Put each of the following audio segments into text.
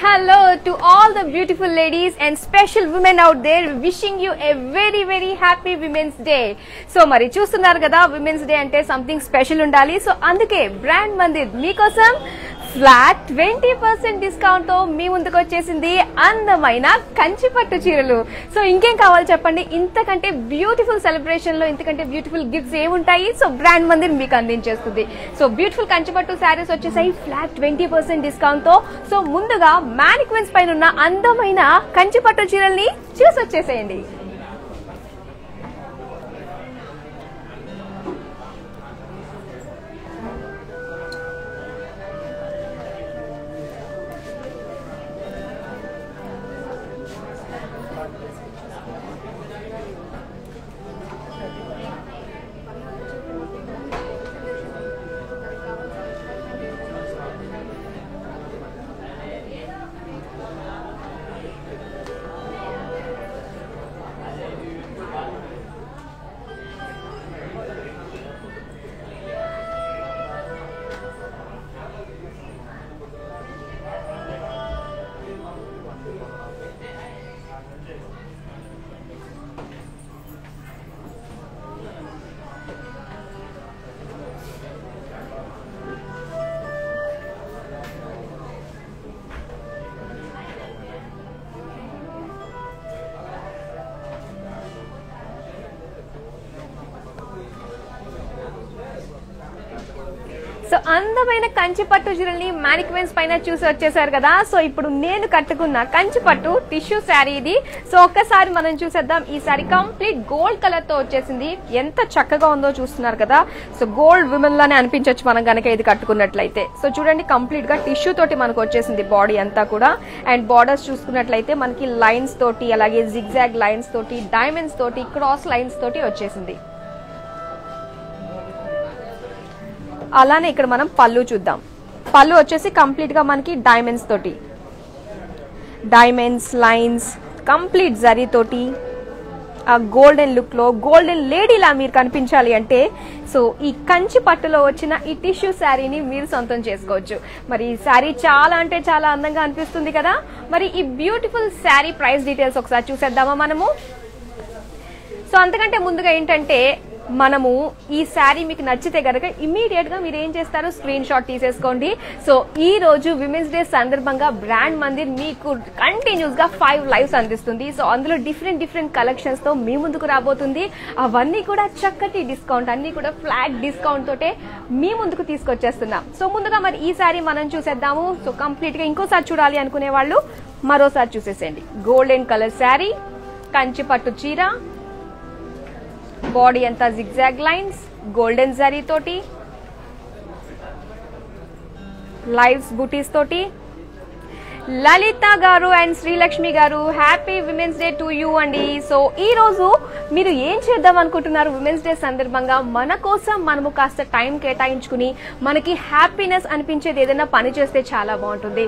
hello to all the beautiful ladies and special women out there wishing you a very very happy women's day so మరి చూస్తున్నారు కదా women's day అంటే something special ఉండాలి so అందుకే brand Mandir మీకోసం flat twenty percent డిస్కౌంట్తో మీ ముందుకు వచ్చేసింది అందమైన కంచి పట్టు చీరలు. సో ఇంకేం కావాలి చెప్పండి? ఇంతకంటే బ్యూటిఫుల్ సెలబ్రేషన్లో ఇంతకంటే బ్యూటిఫుల్ గిఫ్ట్స్ ఏముంటాయి? సో బ్రాండ్ మందిర్ మీకు అందించేస్తుంది. సో బ్యూటిఫుల్ కంచి పట్టు శారీస్ వచ్చేసాయి ఫ్లాట్ ట్వంటీ పర్సెంట్ డిస్కౌంట్తో సో ముందుగా మ్యానిక్వెన్స్ పైన ఉన్న అందమైన కంచి పట్టు చీరల్ని చూసి వచ్చేసేయండి అందమైన కంచి పట్టు చీరల్ని మ్యానిక్వెన్స్ పైన చూసి వచ్చేసారు కదా. సో ఇప్పుడు నేను కట్టుకున్న కంచి పట్టు టిష్యూ శారీ ఇది. సో ఒక్కసారి మనం చూసేద్దాం. ఈ శారీ కంప్లీట్ గోల్డ్ కలర్తో వచ్చేసింది. ఎంత చక్కగా ఉందో చూస్తున్నారు కదా. సో గోల్డ్ విమెన్ లానే అనిపించవచ్చు మనం గనక ఇది కట్టుకున్నట్లయితే. సో చూడండి కంప్లీట్గా టిష్యూ తోటి మనకు వచ్చేసింది బాడీ అంతా కూడా. అండ్ బార్డర్స్ చూసుకున్నట్లయితే మనకి లైన్స్ తోటి అలాగే జిగ్జాగ్ లైన్స్ తోటి డైమండ్స్ తోటి క్రాస్ లైన్స్ తోటి వచ్చేసింది. అలానే ఇక్కడ మనం పళ్ళు చూద్దాం. పళ్ళు వచ్చేసి కంప్లీట్గా మనకి డైమండ్స్ తోటి. డైమండ్స్ లైన్స్ కంప్లీట్ జరీ తోటి. ఆ గోల్డెన్ లుక్లో గోల్డెన్ లేడీలా మీరు కనిపించాలి అంటే సో ఈ కంచి పట్టులో వచ్చిన ఈ టిష్యూ శారీని మీరు సొంతం చేసుకోవచ్చు. మరి ఈ శారీ చాలా అంటే చాలా అందంగా అనిపిస్తుంది కదా? మరి ఈ బ్యూటిఫుల్ శారీ ప్రైస్ డీటెయిల్స్ ఒకసారి చూసేద్దామా మనము? సో అంతకంటే ముందుగా ఏంటంటే మనము ఈ శారీ మీకు నచ్చితే గనక ఇమీడియట్గా మీరు ఏం చేస్తారు? స్క్రీన్ షాట్ తీసేసుకోండి. సో ఈ రోజు విమెన్స్ డే సందర్భంగా బ్రాండ్ మందిర్ మీకు కంటిన్యూస్గా ఫైవ్ లైవ్స్ అందిస్తుంది. సో అందులో డిఫరెంట్ డిఫరెంట్ కలెక్షన్స్తో మీ ముందుకు రాబోతుంది. అవన్నీ కూడా చక్కటి డిస్కౌంట్ అన్ని కూడా ఫ్లాట్ డిస్కౌంట్ తోటే మీ ముందుకు తీసుకొచ్చేస్తున్నాం. సో ముందుగా మరి ఈ శారీ మనం చూసేద్దాము. సో కంప్లీట్గా ఇంకోసారి చూడాలి అనుకునే వాళ్ళు మరోసారి చూసేసేయండి. గోల్డెన్ కలర్ శారీ కంచి పట్టు చీర బాడీ అంతా జిగ్జాగ్ లైన్స్ గోల్డెన్ జరీ తోటి లైవ్స్ బూటీస్ తోటి లలిత గారు అండ్ శ్రీలక్ష్మి గారు. Happy women's day to you అండి. సో ఈ రోజు మీరు ఏం చేద్దాం అనుకుంటున్నారు విమెన్స్ డే సందర్భంగా? మన కోసం మనము కాస్త టైం కేటాయించుకుని మనకి హ్యాపీనెస్ అనిపించేది ఏదైనా పని చేస్తే చాలా బాగుంటుంది.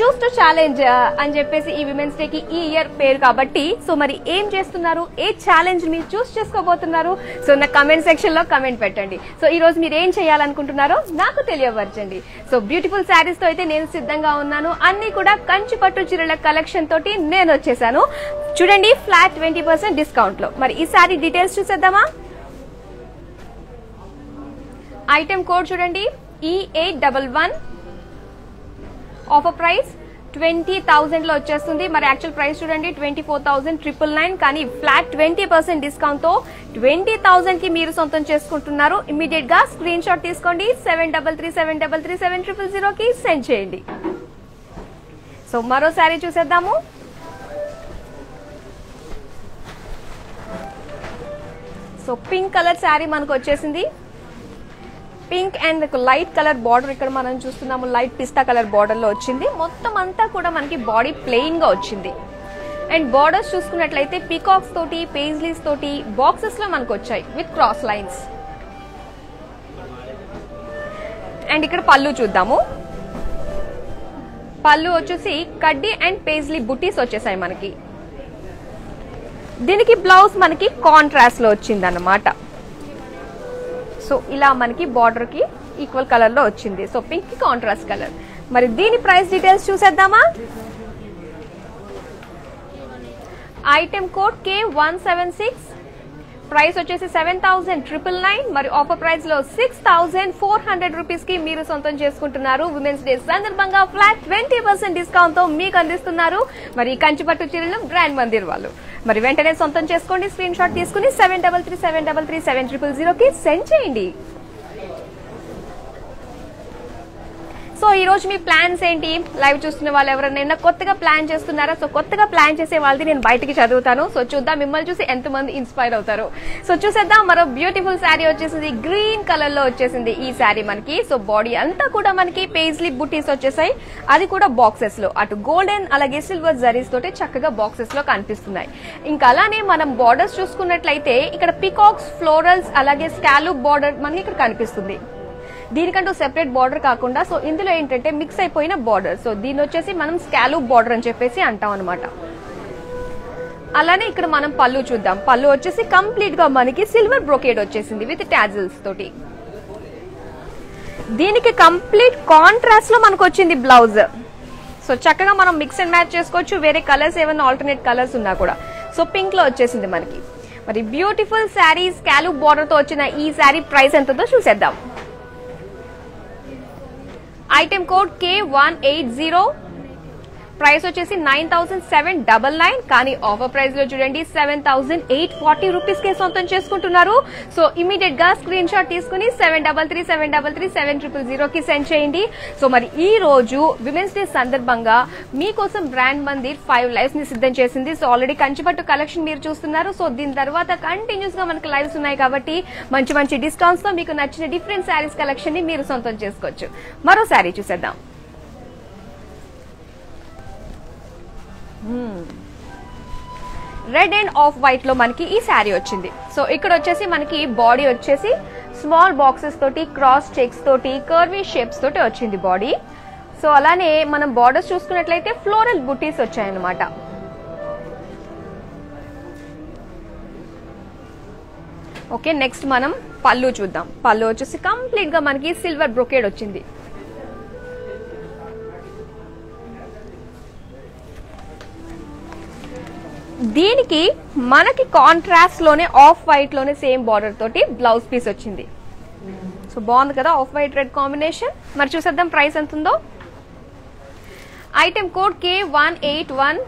చూస్ టు ఛాలెంజ్ అని చెప్పేసి ఈ విమెన్స్ డే కి ఈ ఇయర్ పేరు కాబట్టి సో మరి ఏం చేస్తున్నారు? ఏ ఛాలెంజ్ మీరు చూస్ చేసుకోబోతున్నారు? సో నా కమెంట్ సెక్షన్లో కమెంట్ పెట్టండి. సో ఈ రోజు మీరు ఏం చేయాలనుకుంటున్నారో నాకు తెలియపరచండి. సో బ్యూటిఫుల్ శారీస్తో అయితే నేను సిద్ధంగా ఉన్నాను. అన్ని కూడా కంచి పట్టు చీరల కలెక్షన్ తోటి నేను వచ్చేసాను. చూడండి ఫ్లాట్ ట్వంటీ పర్సెంట్ డిస్కౌంట్లో. మరి ఈసారి డీటెయిల్స్ చూసేద్దామా? ఐటమ్ కోడ్ చూడండి. ఈ eight double one offer price twenty థౌసండ్లో వచ్చేస్తుంది. మరి యాక్చువల్ ప్రైస్ చూడండి twenty four thousand triple nine కానీ ఫ్లాట్ ట్వంటీ పర్సెంట్ డిస్కౌంట్తో ట్వంటీ థౌసండ్కి మీరు సొంతం చేసుకుంటున్నారు. ఇమీడియట్గా స్క్రీన్ షాట్ తీసుకోండి. Seven double three seven double three seven triple zero కి సెండ్ చేయండి. సో మరో శారీ చూసేద్దాము. సో పింక్ కలర్ శారీ మనకు వచ్చేసింది. Pink and light colour border ఇక్కడ మనం చూస్తున్నాము. లైట్ పిస్తా కలర్ బార్డర్లో వచ్చింది. మొత్తం అంతా కూడా మనకి బాడీ ప్లెయిన్గా వచ్చింది. అండ్ బార్డర్స్ చూసుకున్నట్లయితే పీకాక్స్ తోటి పేజ్లీస్ తోటి బాక్సెస్లో మనకు వచ్చాయి విత్ క్రాస్ లైన్స్ అండ్ ఇక్కడ పళ్ళు చూద్దాము. పళ్ళు వచ్చేసి కడ్డీ అండ్ పేజ్లీ బుటీస్ వచ్చేసాయి మనకి. దీనికి బ్లౌజ్ మనకి కాంట్రాస్ట్లో వచ్చింది అనమాట సో ఇలా మనకి బార్డర్కి ఈక్వల్ కలర్లో వచ్చింది. సో పింక్కి కాంట్రాస్ట్ కలర్ మరి దీని ప్రైస్ డీటెయిల్స్ చూసేద్దామా? Item code K one seven six price వచ్చేసి సెవెన్ థౌసండ్ ట్రిపుల్ నైన్ మరి ఆఫర్ ప్రైస్లో సిక్స్ థౌసండ్ ఫోర్ హండ్రెడ్ రూపీస్కి మీరు సొంతం చేసుకుంటున్నారు. ఉమెన్స్ డే సందర్భంగా ఫ్లాట్ ట్వంటీ పర్సెంట్ డిస్కౌంట్తో మీకు అందిస్తున్నారు. మరి ఈ కంచిపట్టు చీరలు గ్రాండ్ మందిర్ వాళ్ళు. మరి వెంటనే సొంతం చేసుకోండి. స్క్రీన్ షాట్ తీసుకుని seven double three seven double three seven triple zero కి సెండ్ చేయండి. సో ఈ రోజు మీ ప్లాన్స్ ఏంటి? లైవ్ చూస్తున్న వాళ్ళు ఎవరైనా కొత్తగా ప్లాన్ చేస్తున్నారా? సో కొత్తగా ప్లాన్ చేసే వాళ్ళది నేను బయటికి చదువుతాను. సో చూద్దాం మిమ్మల్ని చూసి ఎంతమంది ఇన్స్పైర్ అవుతారు. సో చూసేద్దాం మరో బ్యూటిఫుల్ శారీ వచ్చేసింది. గ్రీన్ కలర్లో వచ్చేసింది ఈ శారీ మనకి. సో బాడీ అంతా కూడా మనకి పేజ్లీ బుటీస్ వచ్చేసాయి. అది కూడా బాక్సెస్లో. అటు గోల్డెన్ అలాగే సిల్వర్ జరీస్ తోటి చక్కగా బాక్సెస్లో కనిపిస్తున్నాయి. ఇంకా అలానే మనం బార్డర్స్ చూసుకున్నట్లయితే ఇక్కడ పికాక్స్ ఫ్లోరల్స్ అలాగే స్కాలూప్ బార్డర్ మనకి ఇక్కడ కనిపిస్తుంది. దీనికంటూ సెపరేట్ బార్డర్ కాకుండా సో ఇందులో ఏంటంటే మిక్స్ అయిపోయిన బార్డర్ సో దీని వచ్చేసి మనం స్కాలూప్ బార్డర్ అని చెప్పేసి అంటాం అనమాట అలానే ఇక్కడ మనం పళ్ళు చూద్దాం. పళ్ళు వచ్చేసి కంప్లీట్గా మనకి సిల్వర్ బ్రోకేడ్ వచ్చేసింది విత్ టాజిల్స్ తోటి. దీనికి కంప్లీట్ కాంట్రాస్ట్లో మనకు వచ్చింది బ్లౌజ్ సో చక్కగా మనం మిక్స్ అండ్ మ్యాచ్ చేసుకోవచ్చు. వేరే కలర్స్ ఏమైనా ఆల్టర్నేట్ కలర్స్ ఉన్నా కూడా. సో పింక్లో వచ్చేసింది మనకి. మరి బ్యూటిఫుల్ శారీ స్కాలూప్ బార్డర్తో వచ్చిన ఈ శారీ ప్రైస్ ఎంతదో చూసేద్దాం. Item code K one eight zero price వచ్చేసి nine thousand seven double nine. కానీ ఆఫర్ ప్రైస్లో చూడండి seven thousand eight forty rupees కే సొంతం చేసుకుంటున్నారు. సో ఇమీడియట్గా స్క్రీన్ షాట్ తీసుకుని seven double three seven double three seven triple zero కి సెండ్ చేయండి. సో మరి ఈ రోజు విమెన్స్ డే సందర్భంగా మీకోసం బ్రాండ్ మందిర్ ఫైవ్ లైవ్స్ని సిద్ధం చేసింది. సో ఆల్రెడీ కంచిపట్టు కలెక్షన్ మీరు చూస్తున్నారు. సో దీని తర్వాత కంటిన్యూస్గా మనకు లైవ్స్ ఉన్నాయి కాబట్టి మంచి మంచి డిస్కౌంట్స్తో మీకు నచ్చిన డిఫరెంట్ శారీస్ కలెక్షన్ని మీరు సొంతం చేసుకోవచ్చు. మరో శారీ చూసేద్దాం. రెడ్ అండ్ ఆఫ్ వైట్లో మనకి ఈ శారీ వచ్చింది. సో ఇక్కడ వచ్చేసి మనకి బాడీ వచ్చేసి స్మాల్ బాక్సెస్ తోటి క్రాస్ చెక్స్ తోటి కర్వీ షేప్స్ తోటి వచ్చింది బాడీ సో అలానే మనం బార్డర్స్ చూసుకున్నట్లయితే ఫ్లోరల్ బుటీస్ వచ్చాయన్నమాట. ఓకే నెక్స్ట్ మనం పళ్ళు చూద్దాం. పళ్ళు వచ్చేసి కంప్లీట్గా మనకి సిల్వర్ బ్రొకేడ్ వచ్చింది. దీనికి మనకి కాంట్రాస్ట్లోనే ఆఫ్ వైట్లోనే సేమ్ బార్డర్ తోటి బ్లౌజ్ పీస్ వచ్చింది. సో బాగుంది కదా ఆఫ్ వైట్ రెడ్ కాంబినేషన్ మరి చూసేద్దాం ప్రైస్ ఎంత ఉందో item code K one eight one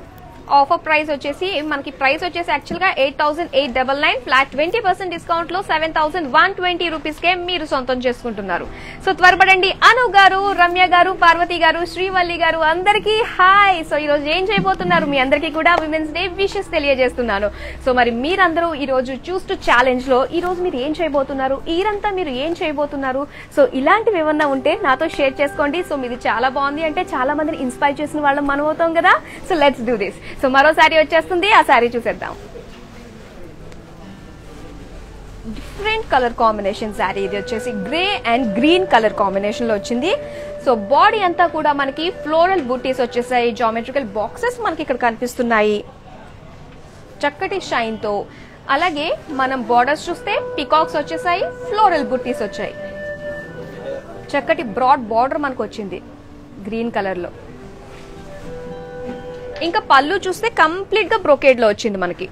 offer price వచ్చేసి మనకి ప్రైస్ వచ్చేసి యాక్చువల్గా eight thousand eight double nine flat twenty percent డిస్కౌంట్లో seven thousand one twenty rupees కే మీరు సొంతం చేసుకుంటున్నారు. సో త్వరపడండి. అను గారు రమ్య గారు పార్వతి గారు శ్రీవల్లి గారు అందరికీ హాయ్. సో ఈ రోజు ఏం చేయబోతున్నారు? మీ అందరికీ కూడా విమెన్స్ డే విషెస్ తెలియజేస్తున్నాను. సో మరి మీరందరూ ఈ రోజు చూస్తూ ఛాలెంజ్లో ఈ రోజు మీరు ఏం చేయబోతున్నారు? ఈరంతా మీరు ఏం చేయబోతున్నారు? సో ఇలాంటివి ఏమన్నా ఉంటే నాతో షేర్ చేసుకోండి. సో మీది చాలా బాగుంది అంటే చాలా మందిని ఇన్స్పైర్ చేసిన వాళ్ళం మనం అవుతాం కదా? So let's do this so మరో శారీ వచ్చేస్తుంది ఆ శారీ చూసేద్దాం. డిఫరెంట్ కలర్ కాంబినేషన్ శారీ ఇది వచ్చేసి గ్రే అండ్ గ్రీన్ కలర్ కాంబినేషన్లో వచ్చింది. సో బాడీ అంతా కూడా మనకి ఫ్లోరల్ బూటీస్ వచ్చేసాయి జామెట్రికల్ బాక్సెస్ మనకి ఇక్కడ కనిపిస్తున్నాయి. చక్కటి షైన్తో. అలాగే మనం బార్డర్స్ చూస్తే పికాక్స్ వచ్చేసాయి ఫ్లోరల్ బుట్టీస్ వచ్చాయి. చక్కటి బ్రాడ్ బార్డర్ మనకు వచ్చింది గ్రీన్ కలర్లో. ఇంకా పళ్ళు చూస్తే కంప్లీట్గా బ్రోకేడ్లో వచ్చింది మనకి.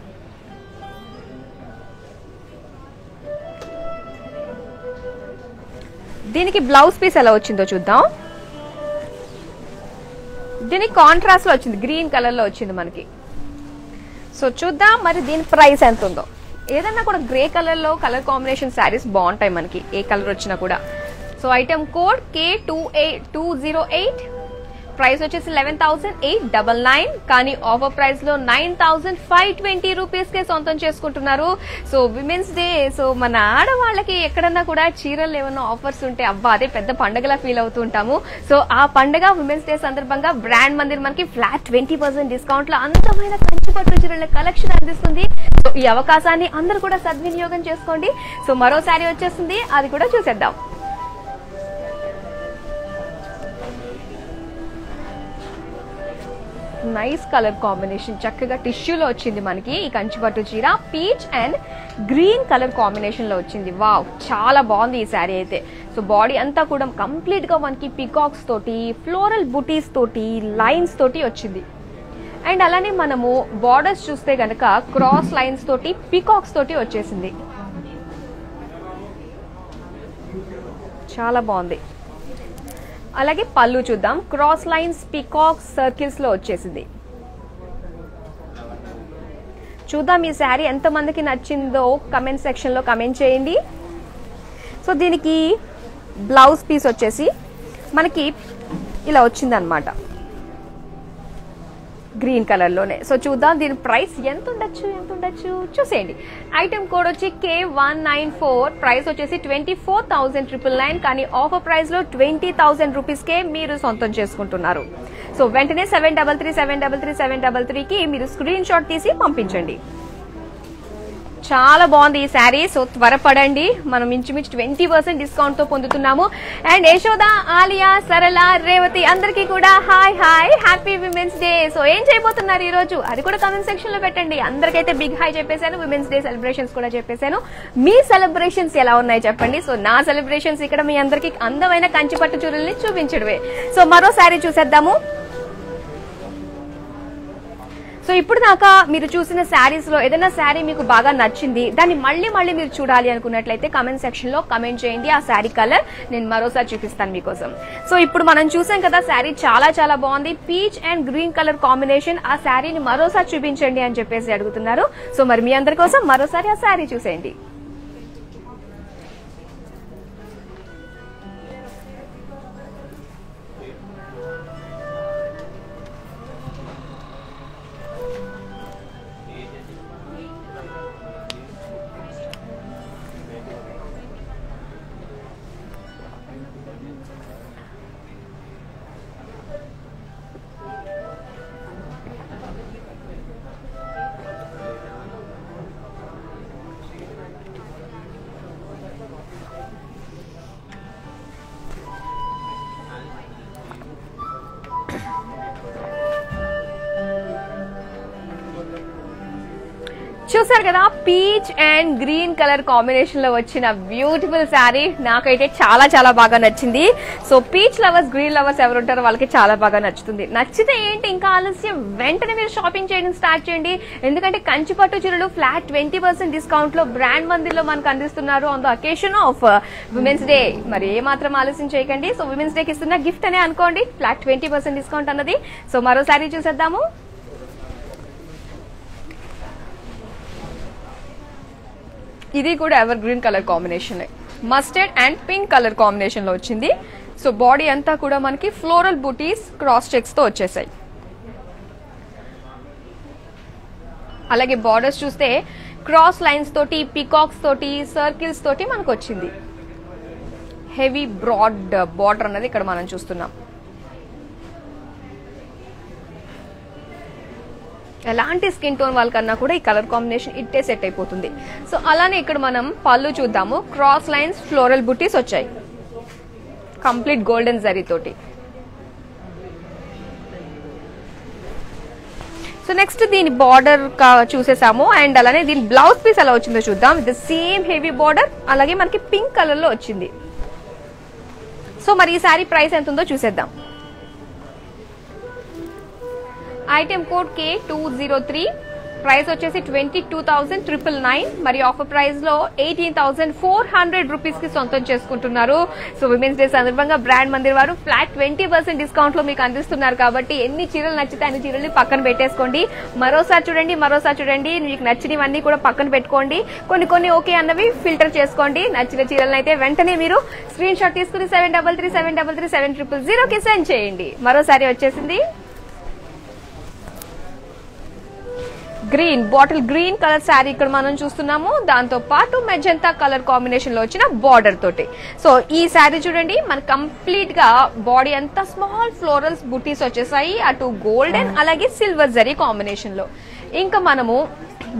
దీనికి బ్లౌజ్ పీస్ ఎలా వచ్చిందో చూద్దాం. దీనికి కాంట్రాస్ట్లో వచ్చింది గ్రీన్ కలర్లో వచ్చింది మనకి. సో చూద్దాం మరి దీని ప్రైస్ ఎంత ఉందో. ఏదన్నా కూడా గ్రే కలర్లో కలర్ కాంబినేషన్ శారీస్ బాగుంటాయి మనకి ఏ కలర్ వచ్చినా కూడా. So item code K two eight two zero eight price వచ్చేసి eleven thousand eight double nine కానీ ఆఫర్ ప్రైస్లో nine thousand five twenty rupees కే సొంతం చేసుకుంటున్నారు. సో విమెన్స్ డే సో మన ఆడవాళ్ళకి ఎక్కడన్నా కూడా చీరలు ఏమన్నా ఆఫర్స్ ఉంటే అబ్బా అదే పెద్ద పండగలా ఫీల్ అవుతూ ఉంటాము. సో ఆ పండగ విమెన్స్ డే సందర్భంగా బ్రాండ్ మందిర్ మనకి ఫ్లాట్ ట్వంటీ పర్సెంట్ డిస్కౌంట్లో అందమైన కంచి పట్టు చీరల కలెక్షన్ అందిస్తుంది. సో ఈ అవకాశాన్ని అందరూ కూడా సద్వినియోగం చేసుకోండి. సో మరోసారి వచ్చేస్తుంది అది కూడా చూసేద్దాం. నైస్ కలర్ కాంబినేషన్ చక్కగా టిష్యూలో వచ్చింది మనకి ఈ కంచిపట్టు చీర. పీచ్ అండ్ గ్రీన్ కలర్ కాంబినేషన్లో వచ్చింది. వావ్ చాలా బాగుంది ఈ శారీ అయితే. సో బాడీ అంతా కూడా కంప్లీట్గా మనకి పికాక్స్ తోటి ఫ్లోరల్ బుటీస్ తోటి లైన్స్ తోటి వచ్చింది. అండ్ అలానే మనము బార్డర్స్ చూస్తే గనక క్రాస్ లైన్స్ తోటి పికాక్స్ తోటి వచ్చేసింది. చాలా బాగుంది. అలాగే పళ్ళు చూద్దాం. క్రాస్ లైన్స్ పికాక్ సర్కిల్స్లో వచ్చేసింది. చూద్దాం ఈ శారీ ఎంతమందికి నచ్చిందో కమెంట్ సెక్షన్లో కమెంట్ చేయండి. సో దీనికి బ్లౌజ్ పీస్ వచ్చేసి మనకి ఇలా వచ్చిందనమాట గ్రీన్ కలర్లోనే సో చూద్దాం దీని ప్రైస్ ఎంత ఉండొచ్చు ఎంత ఉండొచ్చు చూసేయండి. ఐటమ్ కోడ్ వచ్చి K one nine four price వచ్చేసి twenty four thousand triple nine కానీ ఆఫర్ ప్రైస్లో ట్వంటీ థౌసండ్ రూపీస్ కే మీరు సొంతం చేసుకుంటున్నారు. సో వెంటనే seven double three seven double three seven double త్రీకి మీరు స్క్రీన్ షాట్ తీసి పంపించండి. చాలా బాగుంది ఈ శారీ. సో త్వరపడండి. మనం ఇంచుమించు ట్వంటీ పర్సెంట్ డిస్కౌంట్తో పొందుతున్నాము. అండ్ యశోద ఆలియా సరళ రేవతి అందరికీ కూడా hi hi. Happy women's day so ఏం చేయబోతున్నారు ఈ రోజు అది కూడా కమెంట్ సెక్షన్లో పెట్టండి. అందరికైతే బిగ్ హాయ్ చెప్పేశాను. విమెన్స్ డే సెలబ్రేషన్స్ కూడా చెప్పేశాను. మీ సెలబ్రేషన్స్ ఎలా ఉన్నాయి చెప్పండి? సో నా సెలబ్రేషన్స్ ఇక్కడ మీ అందరికీ అందమైన కంచిపట్టు చీరల్ని చూపించడమే. సో మరో శారీ చూసేద్దాము. సో ఇప్పుడు దాకా మీరు చూసిన శారీస్లో ఏదైనా శారీ మీకు బాగా నచ్చింది దాన్ని మళ్ళీ మళ్ళీ మీరు చూడాలి అనుకున్నట్లయితే కమెంట్ సెక్షన్లో కమెంట్ చేయండి. ఆ శారీ కలర్ నేను మరోసారి చూపిస్తాను మీకోసం. సో ఇప్పుడు మనం చూసాం కదా శారీ చాలా చాలా బాగుంది. Peach and green colour combination ఆ శారీని మరోసారి చూపించండి అని చెప్పేసి అడుగుతున్నారు. సో మరి మీ అందరి కోసం మరోసారి ఆ శారీ చూసేయండి. చూసారు కదా పీచ్ అండ్ గ్రీన్ కలర్ కాంబినేషన్లో వచ్చిన బ్యూటిఫుల్ శారీ నాకైతే చాలా చాలా బాగా నచ్చింది. So peach lovers green lovers ఎవరు ఉంటారో వాళ్ళకి చాలా బాగా నచ్చుతుంది. నచ్చితే ఏంటి ఇంకా ఆలస్యం? వెంటనే మీరు షాపింగ్ చేయడం స్టార్ట్ చేయండి. ఎందుకంటే కంచిపట్టు చీరలు ఫ్లాట్ ట్వంటీ పర్సెంట్ డిస్కౌంట్లో బ్రాండ్ మందిలో మనకు అందిస్తున్నారు on the occasion of women's day మరి ఏ మాత్రం ఆలస్యం చేయకండి. సో విమెన్స్ డేకి ఇస్తున్న గిఫ్ట్ అనే అనుకోండి. ఫ్లాట్ ట్వంటీ పర్సెంట్ డిస్కౌంట్ అన్నది. సో మరో చూసేద్దాము. ఇది కూడా ever green colour combination mustard and pink colour కాంబినేషన్లో వచ్చింది. సో బాడీ అంతా కూడా మనకి ఫ్లోరల్ బూటీస్ క్రాస్ చెక్స్తో వచ్చేసాయి. అలాగే బార్డర్స్ చూస్తే క్రాస్ లైన్స్ తోటి పికాక్స్ తోటి సర్కిల్స్ తోటి మనకు వచ్చింది. హెవీ బ్రాడ్ బార్డర్ అన్నది ఇక్కడ మనం చూస్తున్నాం. ఎలాంటి స్కిన్ టోన్ వాళ్ళకన్నా కూడా ఈ కలర్ కాంబినేషన్ ఇట్టే సెట్ అయిపోతుంది. సో అలానే ఇక్కడ మనం పళ్ళు చూద్దాము. క్రాస్ లైన్స్ ఫ్లోరల్ బుటీస్ వచ్చాయి. కంప్లీట్ గోల్డెన్ జరీ తోటి. సో నెక్స్ట్ దీని బార్డర్ చూసేసాము. అండ్ అలానే దీని బ్లౌజ్ పీస్ ఎలా వచ్చిందో చూద్దాం. ఇది సేమ్ హెవీ బార్డర్ అలాగే మనకి పింక్ కలర్లో వచ్చింది. సో మరి ఈ సారీ ప్రైస్ ఎంత ఉందో చూసేద్దాం. Item code K two zero three. Price వచ్చేసి twenty two thousand triple nine. మరి ఆఫర్ ప్రైస్లో ఎయిటీన్ థౌసండ్ ఫోర్ హండ్రెడ్ రూపీస్కి సొంతం చేసుకుంటున్నారు. సో విమెన్స్ డే సందర్భంగా బ్రాండ్ మందిర్ వారు ఫ్లాట్ ట్వంటీ పర్సెంట్ డిస్కౌంట్లో మీకు అందిస్తున్నారు కాబట్టి ఎన్ని చీరలు నచ్చితే అన్ని చీరల్ని పక్కన పెట్టేసుకోండి. మరోసారి చూడండి మరోసారి చూడండి. మీకు నచ్చినవన్నీ కూడా పక్కన పెట్టుకోండి. కొన్ని కొన్ని ఓకే అన్నవి ఫిల్టర్ చేసుకోండి. నచ్చిన చీరలను అయితే వెంటనే మీరు స్క్రీన్ షాట్ తీసుకుని seven double three seven double three seven triple జీరోకి సెండ్ చేయండి. మరోసారి వచ్చేసింది green bottle green colour sari ఇక్కడ మనం చూస్తున్నాము. దాంతో పాటు మెజంతా కలర్ కాంబినేషన్లో వచ్చిన బార్డర్ తోటి. సో ఈ శారీ చూడండి మన కంప్లీట్గా బాడీ అంతా స్మాల్ ఫ్లోరల్స్ బుటీస్ వచ్చేసాయి. అటు గోల్డెన్ అలాగే సిల్వర్ జరీ కాంబినేషన్లో. ఇంకా మనము